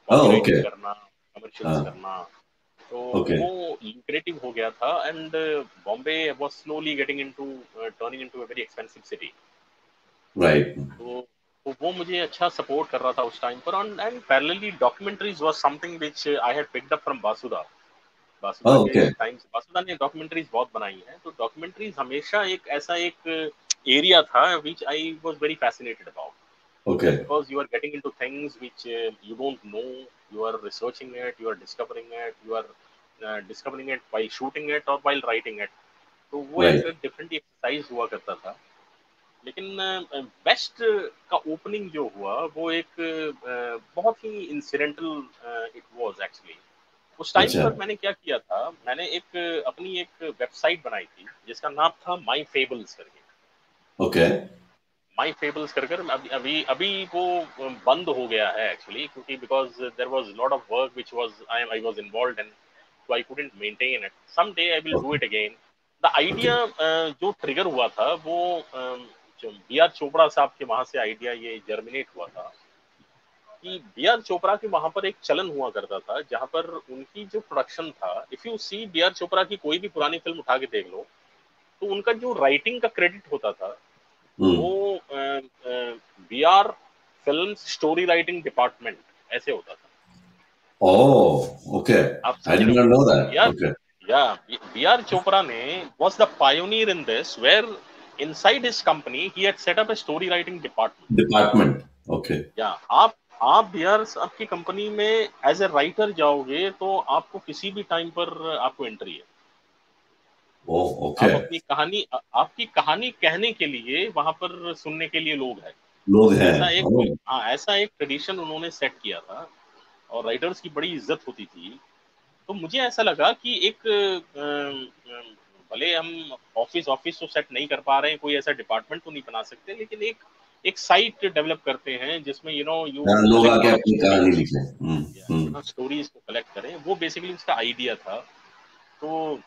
okay. करना कमर्शियल्स हाँ. करना तो Okay. वो ल्यूक्रेटिव हो गया था and Bombay was slowly getting into turning into a very expensive city right तो तो वो मुझे अच्छा सपोर्ट कर रहा था उस टाइम पर and parallelly documentaries was something which I had picked up from Basuda Basuda Oh, के टाइम्स बासुदा ने डॉक्यूमेंट्रीज बहुत बनाई हैं तो डॉक्यूमेंट्रीज हमेशा एक ऐसा एक एरिया था which I was very fascinated about okay because you are getting into things which uh, you don't know you are researching it you are discovering it you are uh, discovering it while shooting it or while writing it तो वो Right. एक different exercise हुआ करता था लेकिन best का opening जो हुआ वो एक uh, बहुत ही इंसिडेंटल इट वाज एक्चुअली उस टाइम अच्छा। पर मैंने क्या किया था मैंने एक uh, अपनी एक वेबसाइट बनाई थी जिसका नाम था माई फेबल्स करके ओके माई फेबल्स कर कर अभी अभी अभी वो बंद हो गया है एक्चुअली क्योंकि because there was lot of work which was I I was involved in so I couldn't maintain it. Someday I will do it again. The idea uh, जो ट्रिगर हुआ था वो बी आर चोपड़ा साहब के वहाँ से idea ये germinate हुआ था कि बी आर चोपड़ा के वहाँ पर एक चलन हुआ करता था जहाँ पर उनकी जो प्रोडक्शन था if you see B R Chopra की कोई भी पुरानी फ़िल्म उठा के देख लो तो उनका जो राइटिंग का क्रेडिट होता था वो B R film story writing department ऐसे होता था। ओके बी आर चोपड़ा ने was the pioneer in this where inside his company he had set up a story writing department department okay आप आप बी आर आपकी कंपनी में as a writer जाओगे तो आपको किसी भी टाइम पर आपको एंट्री है। आप अपनी कहानी आपकी कहानी कहने के लिए वहाँ पर सुनने के लिए लोग हैं। लोग हैं ऐसा एक Oh, हाँ ऐसा एक ट्रेडिशन उन्होंने सेट किया था और राइटर्स की बड़ी इज़्ज़त होती थी। तो मुझे ऐसा लगा कि एक भले हम ऑफ़िस ऑफ़िस तो सेट नहीं कर पा रहे हैं कोई ऐसा डिपार्टमेंट तो नहीं बना सकते लेकिन एक एक साइट डेवलप करते हैं जिसमें यू नो यू लोग आके अपनी कहानी लिखें। हम्म, हम्म, स्टोरीज को कलेक्ट करें। वो बेसिकली उसका आइडिया था। तो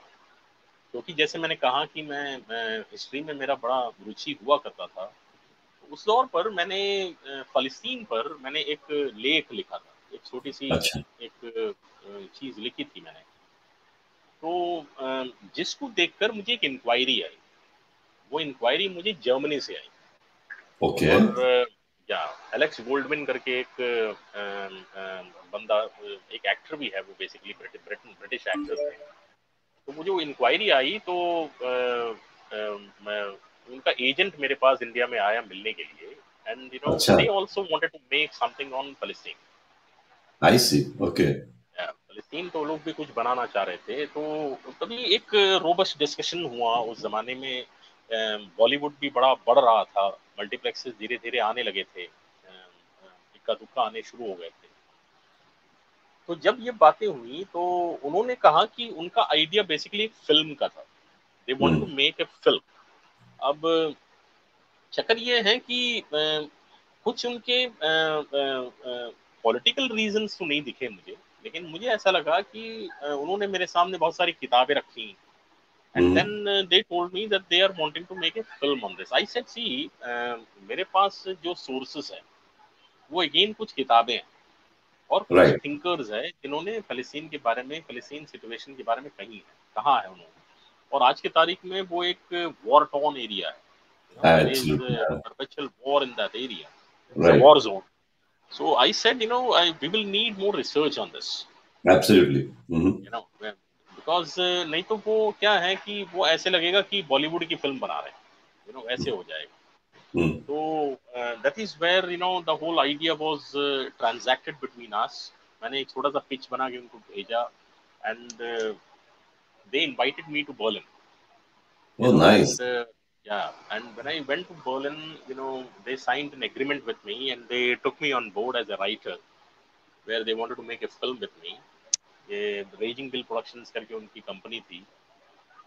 क्योंकि जैसे मैंने कहा कि मैं, मैं हिस्ट्री में मेरा बड़ा रुचि हुआ करता था उस दौर पर मैंने फलस्तीन पर मैंने एक लेख लिखा था एक छोटी सी अच्छा। एक चीज़ लिखी थी मैंने। तो जिसको देखकर मुझे एक इंक्वायरी आई वो इंक्वायरी मुझे जर्मनी से आई। ओके। और या एलेक्स गोल्डविन करके एक बंदा एक एक्टर भी है वो बेसिकली ब्रिटिश ब्रिटिश एक्टर थे तो मुझे वो इंक्वायरी आई तो अ, अ, मैं उनका एजेंट मेरे पास इंडिया में आया मिलने के लिए। And you know. They also wanted to make something on Palestine I see okay फलस्तीन तो लोग भी कुछ बनाना चाह रहे थे। तो तभी एक रोबस्ट डिस्कशन हुआ उस जमाने में। बॉलीवुड भी बड़ा बढ़ रहा था। मल्टीप्लेक्सेस धीरे धीरे आने लगे थे। इक्का दुक्का आने शुरू हो गए थे। तो जब ये बातें हुई तो उन्होंने कहा कि उनका आइडिया बेसिकली एक फ़िल्म का था। They want to make a film अब चक्कर ये है कि कुछ उनके पॉलिटिकल रीजंस तो नहीं दिखे मुझे लेकिन मुझे ऐसा लगा कि उन्होंने मेरे सामने बहुत सारी किताबें रखी। And. Then they told me that they are wanting to make a film on this I said see मेरे पास जो सोर्सेस है वो अगेन कुछ किताबें हैं। और कुछ Right. थिंकर्स है जिन्होंने फलस्तीन के बारे में फलस्तीन सिचुएशन के बारे में कही है कहा है उन्होंने। और आज की तारीख में वो एक वॉर टॉन एरिया है so i said you know I, we will need more research on this. Absolutely hmm, you know because नहीं तो वो क्या है कि वो ऐसे लगेगा कि बॉलीवुड की फ़िल्म बना रहे हैं। यू नो ऐसे हो जाएगा। हम्म, तो that is where you know the whole idea was transacted between us मैंने एक छोटा सा पिच बना के उनको भेजा and they invited me to Berlin Oh, nice. And, uh, yeah, and when I went to Berlin, you know, they signed an agreement with me and they took me on board as a writer, where they wanted to make a film with me. ये Raging Bull productions करके उनकी company थी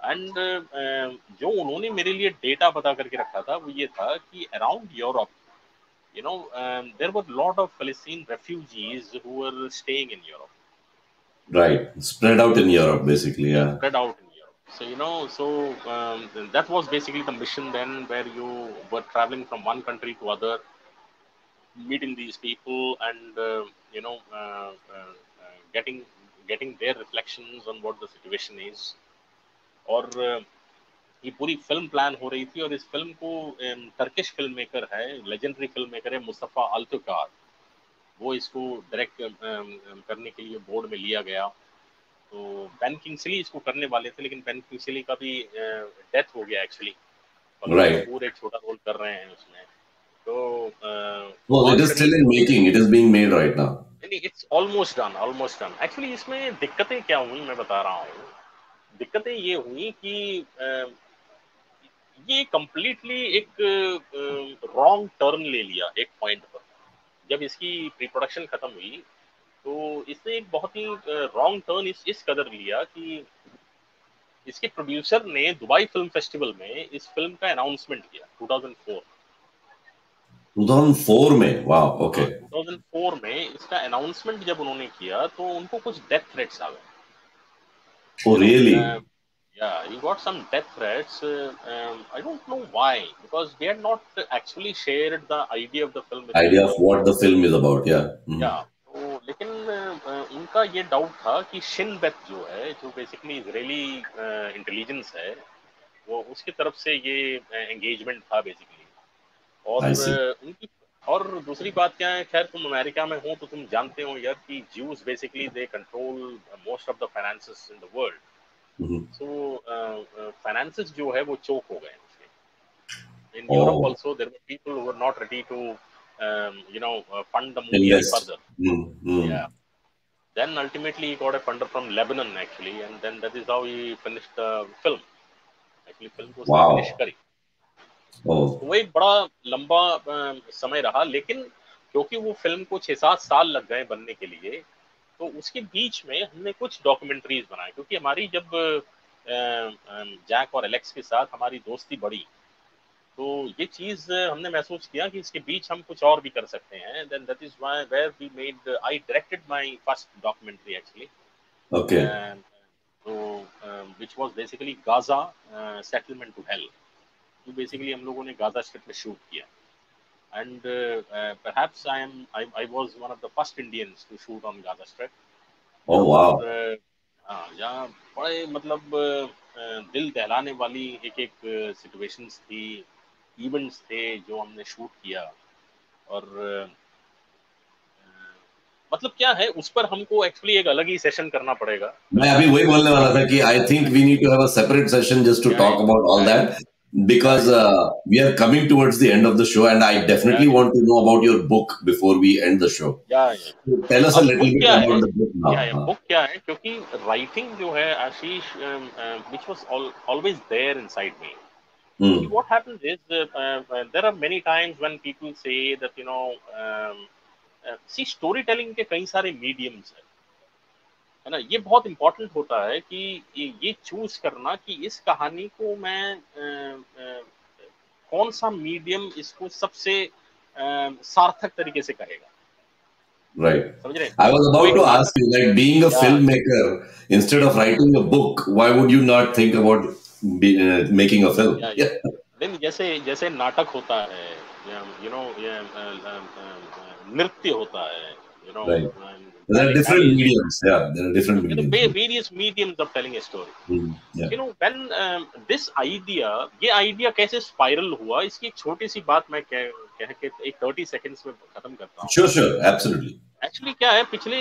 and जो उन्होंने मेरे लिए data पता करके रखा था वो ये था कि around Europe you know there were lot of फलस्तीन refugees who were staying in Europe Right. Spread out in Europe, basically. Yeah. spread out in Europe. So you know, so um, that was basically the mission then, where you were traveling from one country to other, meeting these people, and uh, you know, uh, uh, uh, getting getting their reflections on what the situation is. और uh, ये पूरी film plan हो रही थी और इस फ़िल्म को टर्किश फ़िल्म मेकर है लेजेंडरी फ़िल्म मेकर है मुस्तफ़ा अल्तुकार वो इसको डायरेक्ट करने के लिए बोर्ड में लिया गया। तो बेन किंग्सली इसको करने वाले थे लेकिन बेन किंग्सली का भी डेथ हो गया एक्चुअली Right. पूरे छोटा रोल कर रहे हैं उसमें। तो in making. It is being made right it's almost done almost done actually इसमें दिक्कतें क्या हुई मैं बता रहा हूँ। दिक्कतें ये हुई कि ये कंप्लीटली एक रॉन्ग टर्न ले लिया एक पॉइंट पर। जब इसकी प्री प्रोडक्शन खत्म हुई तो इसने एक बहुत ही रॉन्ग टर्न इस इस कदर लिया कि इसके प्रोड्यूसर ने दुबई फ़िल्म फेस्टिवल में इस फ़िल्म का अनाउंसमेंट किया 2004 2004 में? Wow okay. 2004 में इसका अनाउंसमेंट जब उन्होंने किया तो उनको कुछ डेथ थ्रेट्स आ गए। Oh, really? Um, yeah, he got some death threats. Uh, um, I don't know why, because they had not actually shared the idea of the film. Idea of what the film is about, yeah. Mhm. या तो लेकिन अ, उनका ये doubt था कि Shin Beth जो है जो बेसिकली इजरायली इंटेलिजेंस है वो उसकी तरफ़ से ये एंगेजमेंट था बेसिकली और. अ, उनकी और दूसरी बात क्या है खैर तुम अमेरिका में हो तो तुम जानते हो यार कि Jews basically they control most of the finances in the world. So finances जो है वो चोक हो गए उसके in. Europe also there were people who were not ready to you know fund the movie further. Yeah. Then ultimately he got a funder from Lebanon actually, and then that is how he finished the film. Actually, film को उसने Wow. finish करी. Oh, तो वो एक बड़ा लंबा समय रहा, लेकिन क्योंकि वो फ़िल्म को छह सात साल लग गए बनने के लिए, तो उसके बीच में हमने कुछ डॉक्यूमेंट्रीज बनाए क्योंकि हमारी जब जैक और एलेक्स के साथ हमारी दोस्ती बढ़ी तो ये चीज़ हमने महसूस किया कि इसके बीच हम कुछ और भी कर सकते हैं then that is why where we made I directed my first documentary actually okay. तो which was basically Gaza settlement to hell तो बेसिकली हम लोगों ने गाजा स्ट्रिप में शूट किया। And perhaps I am I I was one of the first Indians to shoot on Gaza strip. और, अ, हाँ यहाँ बड़े मतलब दिल दहलाने वाली एक एक सिचुएशंस थी इवेंट्स थे जो हमने शूट किया। और मतलब क्या है उस पर हमको एक्चुअली एक अलग ही सेशन करना पड़ेगा। मैं अभी वही बोलने वाला था कि I think we need to have a separate session just to talk about all that because uh, we are coming towards the end of the show and i definitely Yeah. want to know about your book before we end the show या so tell us a अब little book bit क्या है? about the book now या हाँ. Book क्या है क्योंकि writing जो है Ashish which was always there inside me Hmm. See, what happens is uh, uh, there are many times when people say that you know um, uh, see storytelling के कई सारे mediums है है ना ये बहुत important होता है कि ये, ये चूज़ करना कि इस कहानी को मैं uh, uh, कौन सा मीडियम इसको सबसे uh, सार्थक तरीके से कहेगा right समझ रहे हैं? I was about to ask you, like being a Yeah. filmmaker, instead of writing a book, why would you not think about be, uh, making a film? Yeah, yeah. Then जैसे जैसे नाटक होता है you no नृत्य होता है you know Right. There are different mediums. Yeah, there are different mediums. various mediums of telling a story Hmm, Yeah. you know when um, this idea ये idea कैसे स्पाइरल हुआ इसकी एक छोटी सी बात मैं कह कह के एक 30 सेकंड्स में खत्म करता हूँ Sure, sure, absolutely. एक्चुअली क्या है पिछले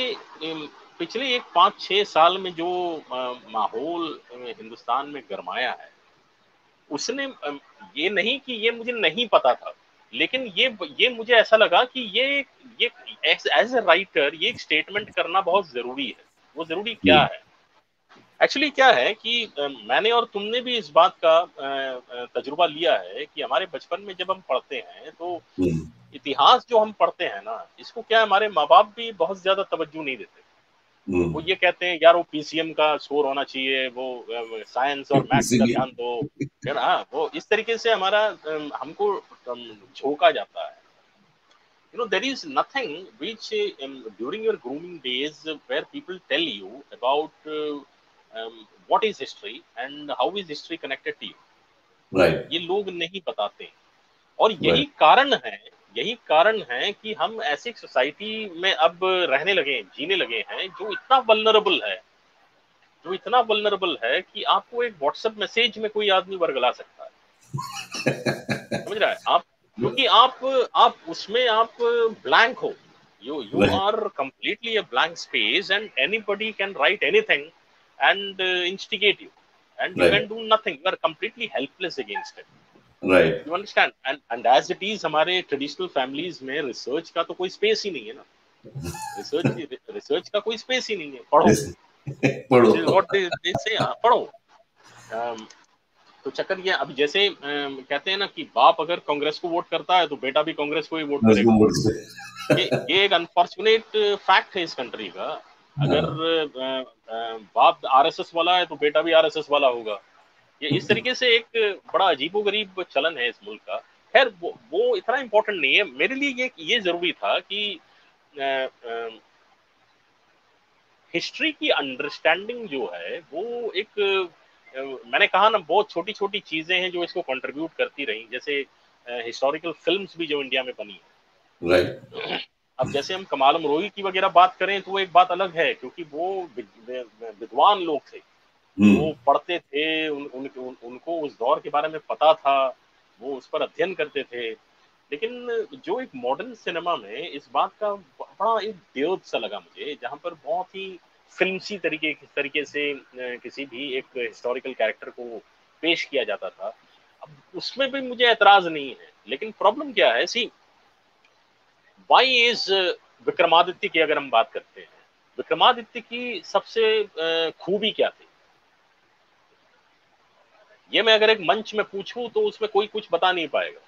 पिछले एक पाँच छह साल में जो माहौल हिंदुस्तान में गरमाया है उसने ये नहीं कि ये मुझे नहीं पता था लेकिन ये ये मुझे ऐसा लगा कि ये ये एज ए राइटर ये एक स्टेटमेंट करना बहुत ज़रूरी है वो ज़रूरी क्या हम्म। है एक्चुअली क्या है कि मैंने और तुमने भी इस बात का तजुर्बा लिया है कि हमारे बचपन में जब हम पढ़ते हैं तो Hmm. इतिहास जो हम पढ़ते हैं ना इसको क्या हमारे माँ बाप भी बहुत ज़्यादा तवज्जो नहीं देते. वो ये कहते हैं यार वो पीसीएम का स्कोर होना चाहिए वो साइंस और मैथ्स का ध्यान दो। फिर हाँ वो इस तरीके से हमारा हमको झोंका जाता है। You know there is nothing which during your grooming days where people tell you about what is history and how is history connected to you ये लोग नहीं बताते। और यही right. कारण है यही कारण है कि हम ऐसी सोसाइटी में अब रहने लगे हैं, जीने लगे हैं जो इतना वल्नरेबल है जो इतना वल्नरेबल है कि आपको एक व्हाट्सएप मैसेज में कोई आदमी वर्गला सकता है। [laughs] समझ रहा है? आप क्योंकि आप आप उसमें आप ब्लैंक हो। You you. Are completely a blank space and anybody can write anything and instigate you and you. Can do nothing you are completely helpless against it Right. You understand and and as it is हमारे traditional families में research का तो कोई space ही नहीं है ना। Research research का कोई स्पेस ही नहीं है। पढ़ो। [laughs] पढ़ो। They, they say, हाँ, पढ़ो। Um, तो चक्कर ये अभी जैसे um, कहते हैं ना कि बाप अगर कांग्रेस को वोट करता है तो बेटा भी कांग्रेस को ही वोट करेगा। ये ये एक अनफॉर्चुनेट फैक्ट है इस कंट्री का। अगर अ, अ, बाप आरएसएस वाला है तो बेटा भी आरएसएस वाला होगा। ये इस तरीके से एक बड़ा अजीबोगरीब चलन है इस मुल्क का। खैर वो, वो इतना इम्पोर्टेंट नहीं है। मेरे लिए ये ये ज़रूरी था कि अ, अ, हिस्ट्री की अंडरस्टैंडिंग जो है वो एक मैंने कहा ना बहुत छोटी छोटी चीज़ें हैं जो इसको कंट्रीब्यूट करती रही। जैसे हिस्टोरिकल फिल्म्स भी जो इंडिया में बनी है। अब जैसे हम कमाल अमरोही की वगैरह बात करें तो वो एक बात अलग है क्योंकि वो विद्वान लोग थे। वो पढ़ते थे उन, उन, उन, उनको उस दौर के बारे में पता था वो उस पर अध्ययन करते थे। लेकिन जो एक मॉडर्न सिनेमा में इस बात का बड़ा एक द्योत सा लगा मुझे जहाँ पर बहुत ही फिल्मसी तरीके तरीके से किसी भी एक हिस्टोरिकल कैरेक्टर को पेश किया जाता था। अब उसमें भी मुझे एतराज़ नहीं है लेकिन प्रॉब्लम क्या है? सी वाई इज़ विक्रमादित्य की अगर हम बात करते हैं विक्रमादित्य की सबसे खूबी क्या थी? ये मैं अगर एक मंच में पूछूँ तो उसमें कोई कुछ बता नहीं पाएगा।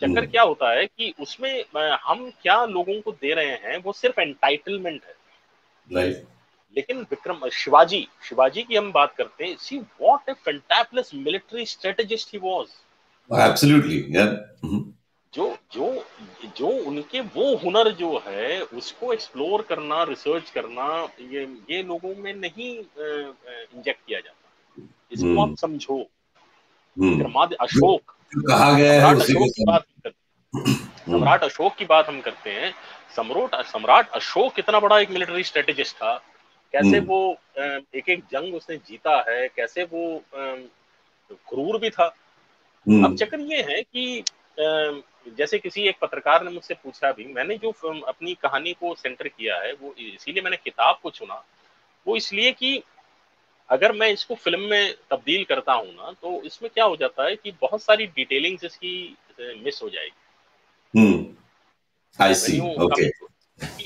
चक्कर हम्म। क्या होता है कि उसमें हम क्या लोगों को दे रहे हैं वो सिर्फ़ एंटाइटलमेंट है. लेकिन विक्रम शिवाजी शिवाजी की हम बात करते हैं see what a fantabulous military strategist he was absolutely जो जो जो उनके वो हुनर जो है उसको एक्सप्लोर करना रिसर्च करना ये ये लोगों में नहीं इंजेक्ट किया जाता। इसको। आप समझो। हम्म। अशोक। कहा गया है अशोक की बात हम्म। सम्राट अशोक की बात हम करते हैं। सम्राट सम्राट अशोक कितना बड़ा एक मिलिट्री स्ट्रेटेजिस्ट था। कैसे वो एक एक जंग उसने जीता है कैसे वो क्रूर भी था। अब चक्कर ये है कि जैसे किसी एक पत्रकार ने मुझसे पूछा भी मैंने जो अपनी कहानी को सेंटर किया है वो इसीलिए मैंने किताब को चुना वो इसलिए कि अगर मैं इसको फ़िल्म में तब्दील करता हूँ ना तो इसमें क्या हो जाता है कि बहुत सारी डिटेलिंग्स इसकी मिस हो जाएगी आई सी ओके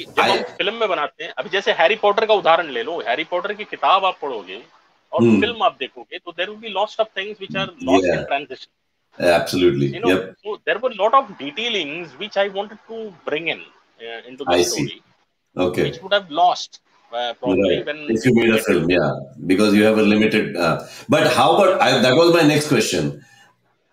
जब हम फ़िल्म में बनाते हैं अभी जैसे हैरी पॉटर का उदाहरण ले लो हैरी पॉटर की किताब आप पढ़ोगे और hmm. फ़िल्म आप देखोगे तो there will be lost of things which are lost in transition know, yep. so there were a lot of detailings which I wanted to bring in uh, into the I story. See. Okay. Which would have lost uh, probably right. when if you made a film, yeah, because you have a limited. Uh, but how about I, that? Was my next question.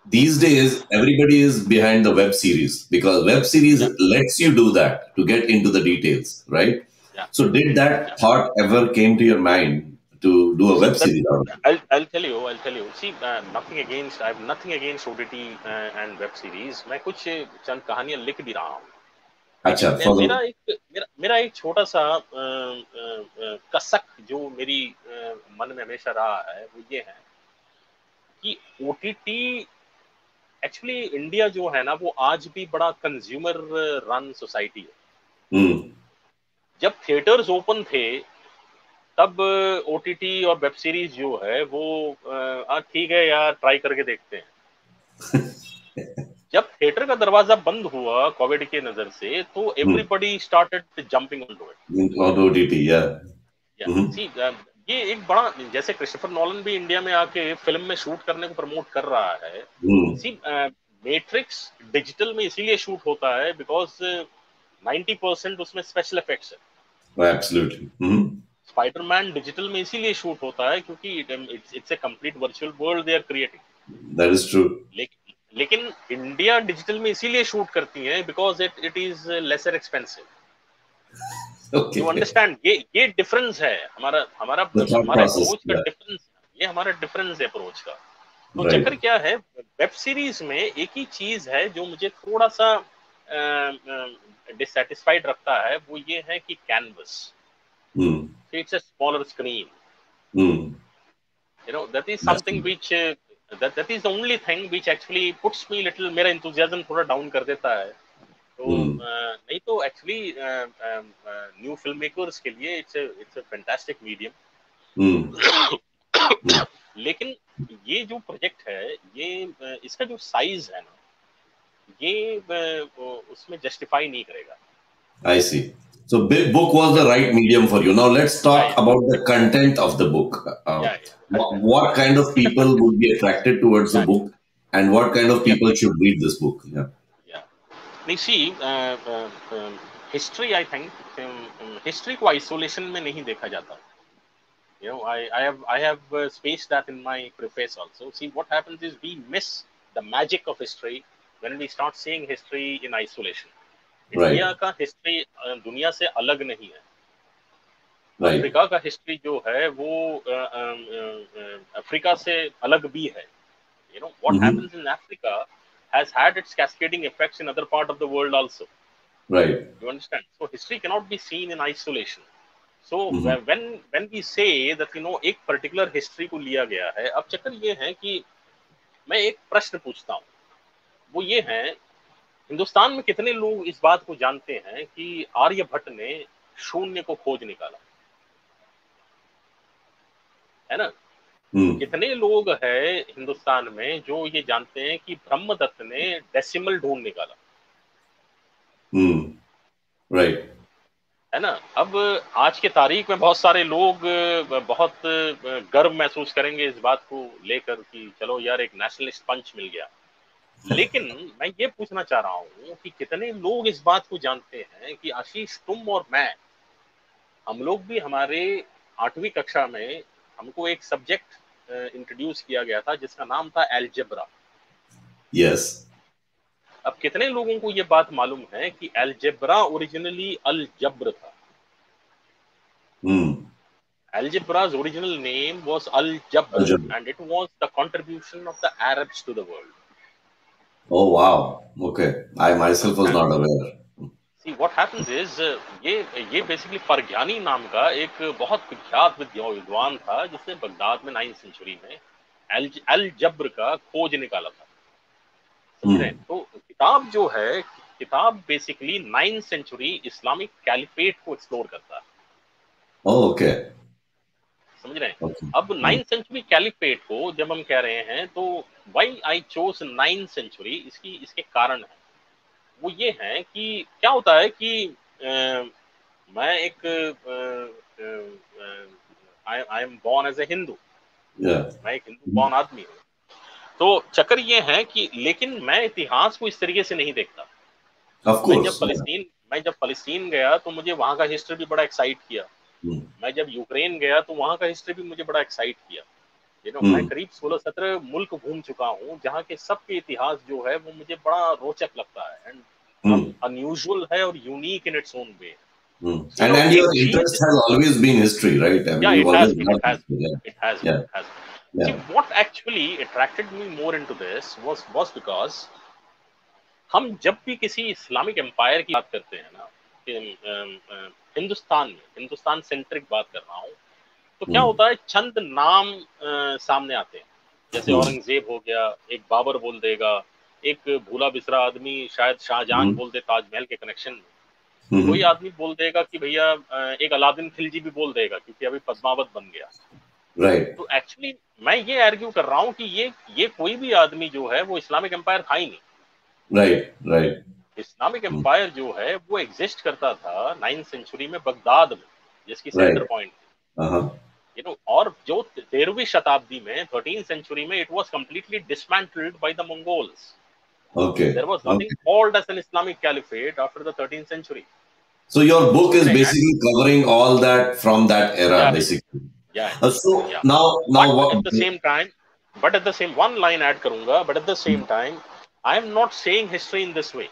These days, everybody is behind the web series because web series yeah. lets you do that to get into the details, right? Yeah. So, did that yeah. thought ever came to your mind to do a web series out of I'll, I'll tell you, I'll tell you. See, uh, nothing against, I have nothing against OTT uh, and web series. मैं कुछ चंद कहानियां लिख भी रहा हूँ अच्छा मेरा एक मेरा, मेरा एक छोटा सा आ, आ, कसक जो मेरी आ, मन में हमेशा रहा है वो ये है कि ओटीटी एक्चुअली इंडिया जो है ना वो आज भी बड़ा कंज्यूमर रन सोसाइटी है। जब थिएटर्स ओपन थे तब ओटीटी और वेब सीरीज़ जो है वो ठीक है यार ट्राई करके देखते हैं। [laughs] जब थिएटर का दरवाज़ा बंद हुआ कोविड के नज़र से तो everybody started jumping on to it या ये एक बड़ा जैसे क्रिस्टोफर नॉलन भी इंडिया में आके फ़िल्म में शूट करने को प्रमोट कर रहा है। सी मैट्रिक्स डिजिटल में इसीलिए शूट होता है बिकॉज़ 90 परसेंट उसमें स्पेशल इफेक्ट्स है। एब्सोल्युटली स्पाइडरमैन डिजिटल में इसीलिए शूट होता है क्योंकि it's it's a complete virtual world they are creating that is true लेकिन इंडिया डिजिटल में इसीलिए शूट करती है because it it is lesser expensive you understand ये ये डिफरेंस है. हमारा हमारा हमारा अप्रोच का डिफरेंस ये हमारा डिफरेंस है अप्रोच का. तो right. चक्कर क्या है? वेब सीरीज़ में एक ही चीज़ है जो मुझे थोड़ा सा डिससेटिस्फाइड रखता है वो ये है कि canvas smaller screen. Mm. You know that is something which uh, that that is the only thing which actually puts me little मेरा enthusiasm थोड़ा down कर देता है. तो mm. uh, नहीं तो actually uh, um, uh, new filmmakers के लिए it's a it's a fantastic medium. Mm. लेकिन ये जो प्रोजेक्ट है ये इसका जो साइज़ है ना ये उसमें जस्टिफाई नहीं करेगा आई सी So, book was the right medium for you. Now, let's talk right. about the content of the book. Uh, yeah, yeah. What, what, kind of people would be attracted towards the book, and what kind of people should read this book? Yeah. Yeah. You see, uh, uh, um, history. I think um, um, history को isolation में नहीं देखा जाता. You know, I, I have I have uh, spaced that in my preface also. See, what happens is we miss the magic of history when we start seeing history in isolation. India right. का history दुनिया से अलग नहीं है। Right. Africa का history जो है वो अफ्रीका से अलग भी है। You know what happens in Africa has had its cascading effects in other part of the world also right you understand so history can not be seen in isolation so when when we say that you know एक particular history को लिया गया है अब चक्कर ये है कि मैं एक प्रश्न पूछता हूँ। वो ये है हिंदुस्तान में कितने लोग इस बात को जानते हैं कि आर्यभट्ट ने शून्य को खोज निकाला है ना Hmm. कितने लोग हैं हिंदुस्तान में जो ये जानते हैं कि ब्रह्मदत्त ने डेसिमल ढूंढ निकाला Hmm. Right. है ना अब आज के तारीख में बहुत सारे लोग बहुत गर्व महसूस करेंगे इस बात को लेकर कि चलो यार एक नेशनलिस्ट पंच मिल गया [laughs] लेकिन मैं ये पूछना चाह रहा हूँ कि कितने लोग इस बात को जानते हैं कि आशीष तुम और मैं हम लोग भी हमारे आठवीं कक्षा में हमको एक सब्जेक्ट इंट्रोड्यूस किया गया था जिसका नाम था एल्जेब्रा Yes. अब कितने लोगों को ये बात मालूम है कि एल्जेब्रा ओरिजिनली अल जब्र था Hmm. Algebra's original name was Al Jabr, and it was the contribution of the Arabs to the world. Oh wow. Okay. I myself was not aware. See, what happens is uh, ये ये basically परज्ञानी नाम का एक बहुत विख्यात विद्वान था जिसने बगदाद में नाइन्थ सेंचुरी में अल अल जब्र का खोज निकाला था समझ रहे हैं? तो किताब जो है किताब basically ninth century Islamic caliphate को एक्सप्लोर करता है Oh okay. समझ रहे हैं? Okay. अब नाइन्थ सेंचुरी कैलिफेट को जब हम कह रहे हैं तो why I chose ninth century इसकी इसके कारण है। वो ये है कि क्या होता है कि अ, मैं एक I am born as a Hindu मैं एक हिंदू बॉर्न आदमी हूँ। तो चक्कर ये है कि लेकिन मैं इतिहास को इस तरीके से नहीं देखता। मैं जब. फलस्तीन मैं जब फलस्तीन गया तो मुझे वहाँ का हिस्ट्री भी बड़ा एक्साइट किया. मैं जब यूक्रेन गया तो वहाँ का हिस्ट्री भी मुझे बड़ा एक्साइट किया। मैं करीब सोलह सत्रह मुल्क घूम चुका हूँ जहाँ के सबके इतिहास जो है वो मुझे बड़ा रोचक लगता है एंड अनयूजुअल um, है और unique in its own way हम जब भी किसी इस्लामिक एम्पायर की बात करते हैं ना हिंदुस्तान में हिंदुस्तान सेंट्रिक बात कर रहा हूँ तो क्या हम्म। होता है चंद नाम अ, सामने आते हैं जैसे हम्म। औरंगज़ेब हो गया एक बाबर बोल देगा एक भूला बिसरा आदमी शायद शाहजहां हम्म। बोल दे ताजमहल के कनेक्शन में. कोई आदमी बोल देगा कि भैया एक अलादीन खिलजी भी बोल देगा क्योंकि अभी पद्मावत बन गया Right. तो एक्चुअली मैं ये आर्ग्यू कर रहा हूँ कि ये ये कोई भी आदमी जो है वो इस्लामिक एम्पायर था ही नहीं Right. Right. इस्लामिक एम्पायर जो है वो एग्जिस्ट करता था नाइन्थ सेंचुरी में बगदाद में जिसकी सेंटर पॉइंट यू नो और जो तेरहवीं शताब्दी में थर्टीन सेंचुरी में it was completely dismantled by the Mongols but at the I am not same history in this way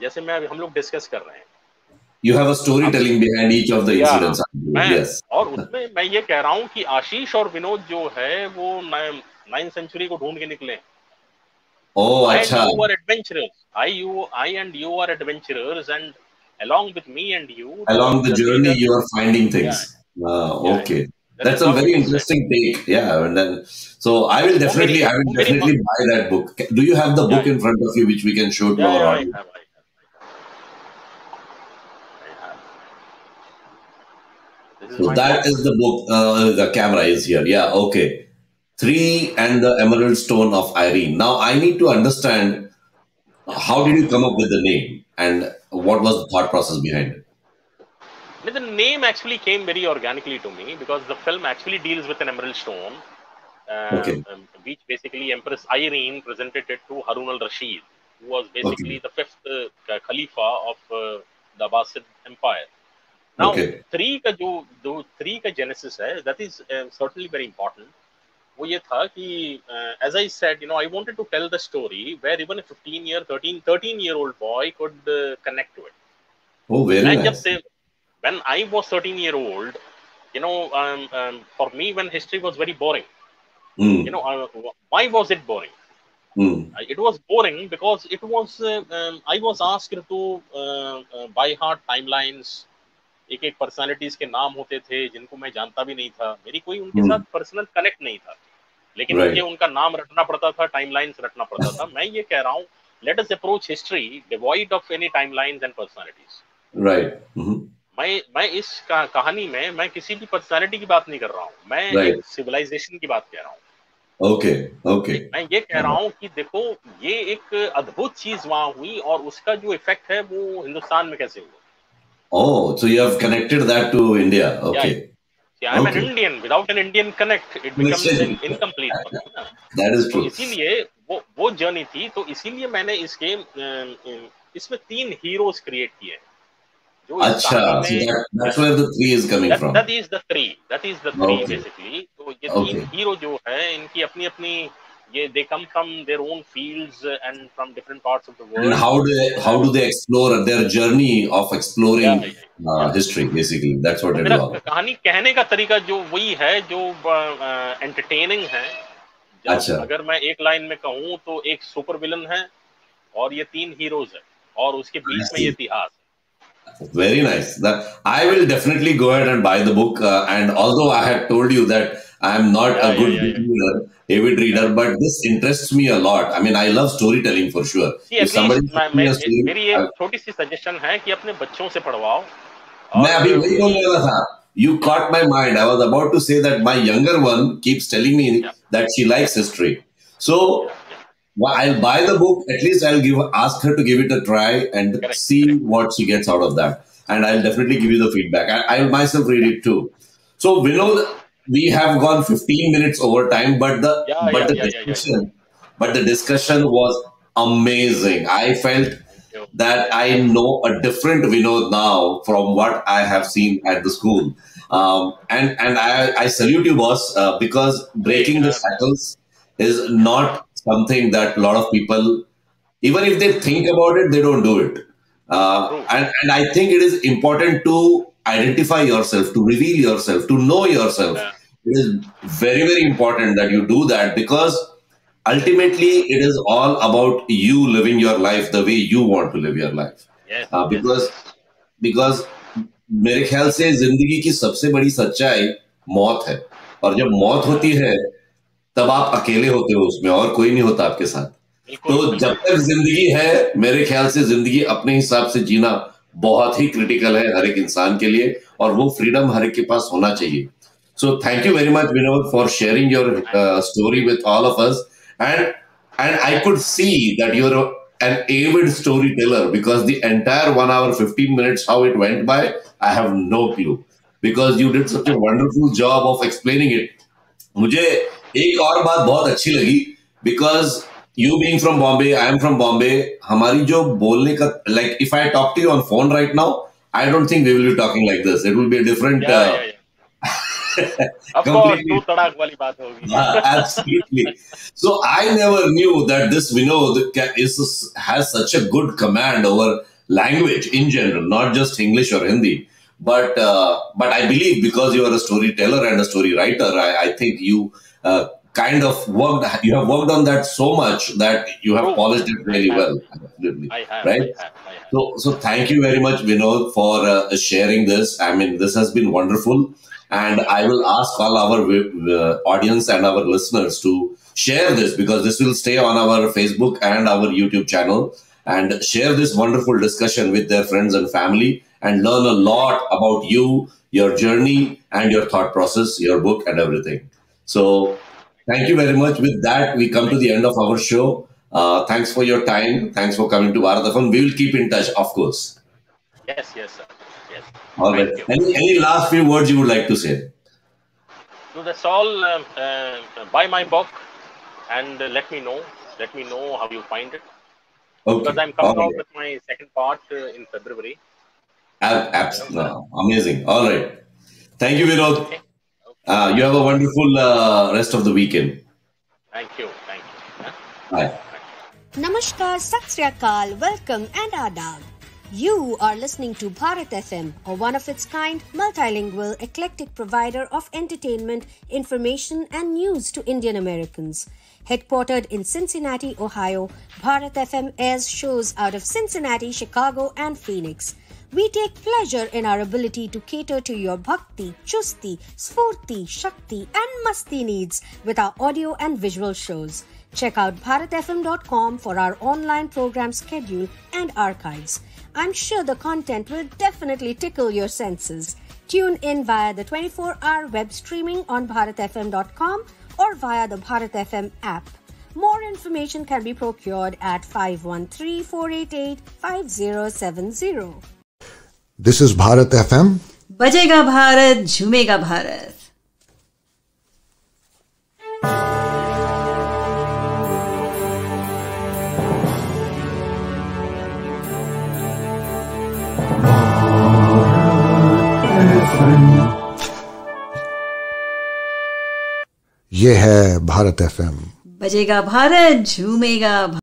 जैसे मैं अभी हम लोग डिस्कस कर रहे हैं storytelling behind each of the Yeah. incidents. I believe. मैं Yes. और उसमें मैं ये कह रहा हूँ कि आशीष और विनोद जो है वो नाइन सेंचुरी को ढूंढ के निकले Oh, I and acha. you are adventurers. I you I and you are adventurers, and along with me and you, Along the journey, you are finding things. Ah, Yeah. okay. that That's a very interesting take. Yeah, and then so I will definitely, I will definitely buy that book. Do you have the book Yeah. in front of you, which we can show to Yeah, our yeah, audience? So my that book. is the book. Uh, the camera is here. Yeah, okay. Three and the Emerald Stone of Irene. Now I need to understand how did you come up with the name and what was the thought process behind it? The name actually came very organically to me because the film actually deals with an emerald stone, uh, Okay. um, which basically Empress Irene presented it to Harun al-Rashid, who was basically the fifth uh, Khalifa of uh, the Abbasid Empire. Now, Okay. three का जो जो three का genesis है, that is uh, certainly very important. वो ये था कि uh, as I said, you know, I wanted to tell the story where even a 15 year, 13, 13 year old boy could uh, connect to it. Oh, very मैं जब nice. से when I was 13 year old you know, um, um, for me, when history was very boring, Hmm. you know, uh, why was it boring? Hmm. Uh, It was boring because it was. Uh, um, I was asked to uh, uh, by heart timelines. एक एक personalities के नाम होते थे जिनको मैं जानता भी नहीं था मेरी कोई उनके Hmm. साथ पर्सनल कनेक्ट नहीं था लेकिन मुझे उनका नाम रटना पड़ता था टाइमलाइंस रटना पड़ता था मैं ये कह रहा हूँ let us approach history devoid of any timelines and personalities. Mhm. मैं मैं इस का, कहानी में मैं किसी भी पर्सनालिटी की बात नहीं कर रहा हूँ मैं Right. सिविलाइजेशन की बात कह रहा हूँ Okay. Okay. मैं ये कह रहा हूँ कि देखो ये एक अद्भुत चीज़ वहाँ हुई और उसका जो इफ़ेक्ट है वो हिंदुस्तान में कैसे हुआ Oh, so you have connected that to India. Okay. M N Okay. Indian without an Indian connect it becomes Listen. Incomplete That is तो true. इसीलिए वो वो जर्नी थी तो इसीलिए मैंने अम, अम, इसमें तीन हीरोज क्रिएट किए हैं जो इस Acha. कहानी So में that, that's where the three is coming from. That is the three that is the three basically तो ये तीन हीरो जो है इनकी अपनी अपनी ये they come from their own fields and from different parts of the And how do they how do they explore their journey of exploring Yeah, yeah, yeah. uh, history? Basically, that's what it मेरा is. कहानी कहने का तरीका जो वही है जो entertaining है जब अच्छा। अगर मैं एक लाइन में कहूँ तो एक सुपर विलन है और ये तीन हीरोज है और उसके बीच में ये इतिहास Very nice. That I will definitely go ahead and buy the book. Uh, and although I had told you that I am not Yeah, a good yeah, yeah, book reader, avid reader, but this interests me a lot. I mean, I love storytelling for sure. See, If at somebody least मैं, gives me मैं, a story, मेरी I- एक छोटी सी suggestion है कि अपने बच्चों से पढ़वाओ मैं अभी वही बोलने वाला था you caught my mind i was about to say that my younger one keeps telling me Yeah. that she likes history so well, i'll buy the book at least i'll give ask her to give it a try and Correct, see what she gets out of that and i'll definitely give you the feedback I, i'll myself read it too so vinod we have gone 15 minutes over time but the Yeah, but yeah, the yeah, discussion but the discussion was amazing i felt that I know a different Vinod now from what I have seen at the school. Um, and and I, I salute you, boss, uh, because breaking the cycles is not something that a lot of people, even if they think about it, they don't do it. Uh, and, and I think it is important to identify yourself, to reveal yourself, to know yourself. Yeah. It is very, very important that you do that because ultimately it is all about you living your life the way you want to live your life Yes, uh, yes. because because मेरे ख्याल से ज़िंदगी की सबसे बड़ी सच्चाई मौत है और जब मौत होती है तब आप अकेले होते हो उसमें और कोई नहीं होता आपके साथ तो जब तक ज़िंदगी है मेरे ख्याल से ज़िंदगी अपने हिसाब से जीना बहुत ही क्रिटिकल है हर एक इंसान के लिए और वो फ्रीडम हर एक के पास होना चाहिए So thank you very much Vinod for sharing your story with all of us and and I could see that you're an avid storyteller because the entire one hour 15 minutes how it went by i have no clue because you did such a wonderful job of explaining it मुझे एक और बात बहुत अच्छी लगी because you being from Bombay I am from Bombay हमारी जो बोलने का like if I talk to you on phone right now I don't think we will be talking like this it will be different Yeah, yeah, yeah. [laughs] absolutely. So I never knew that this Vinod is has such a good command over language in general, not just English or Hindi. But uh, but I believe because you are a storyteller and a story writer, I, I think you uh, kind of worked. You have worked on that so much that you have oh, polished it very really well. Absolutely, I have, right? I have, I have. So so thank you very much, Vinod, for uh, sharing this. I mean, this has been wonderful. And I will ask all our uh, audience and our listeners to share this because this will stay on our Facebook and our YouTube channel and share this wonderful discussion with their friends and family and learn a lot about you, your journey, and your thought process, your book, and everything. So, thank you very much. With that, we come to the end of our show. Uh, thanks for your time. Thanks for coming to Bharatafan. We will keep in touch, of course. Yes, yes, sir. Yes. All right. Any, any last few words you would like to say? So that's all. Um, uh, buy my book and uh, let me know. Let me know how you find it Okay. because I'm coming All out right. with my second part uh, in February. Ab- abs- no, amazing. All right. Thank you, Vinod. Okay. Uh, you have a wonderful uh, rest of the weekend. Thank you. Thank you. Huh? Bye. Namaskar, Sat Sri Akal, welcome and adab. You are listening to Bharat FM, a one of its kind, multilingual, eclectic provider of entertainment, information, and news to Indian Americans. Headquartered in Cincinnati, Ohio, Bharat FM airs shows out of Cincinnati, Chicago, and Phoenix. We take pleasure in our ability to cater to your bhakti, chusti, sfurti, shakti, and masti needs with our audio and visual shows. Check out bharatfm.com for our online program schedule and archives. I'm sure the content will definitely tickle your senses. Tune in via the 24 hour web streaming on bharatfm.com or via the Bharat FM app. More information can be procured at 513 488 5070. This is Bharat FM. बजेगा भारत झूमेगा भारत ये है Bharat FM. बजेगा भारत झूमेगा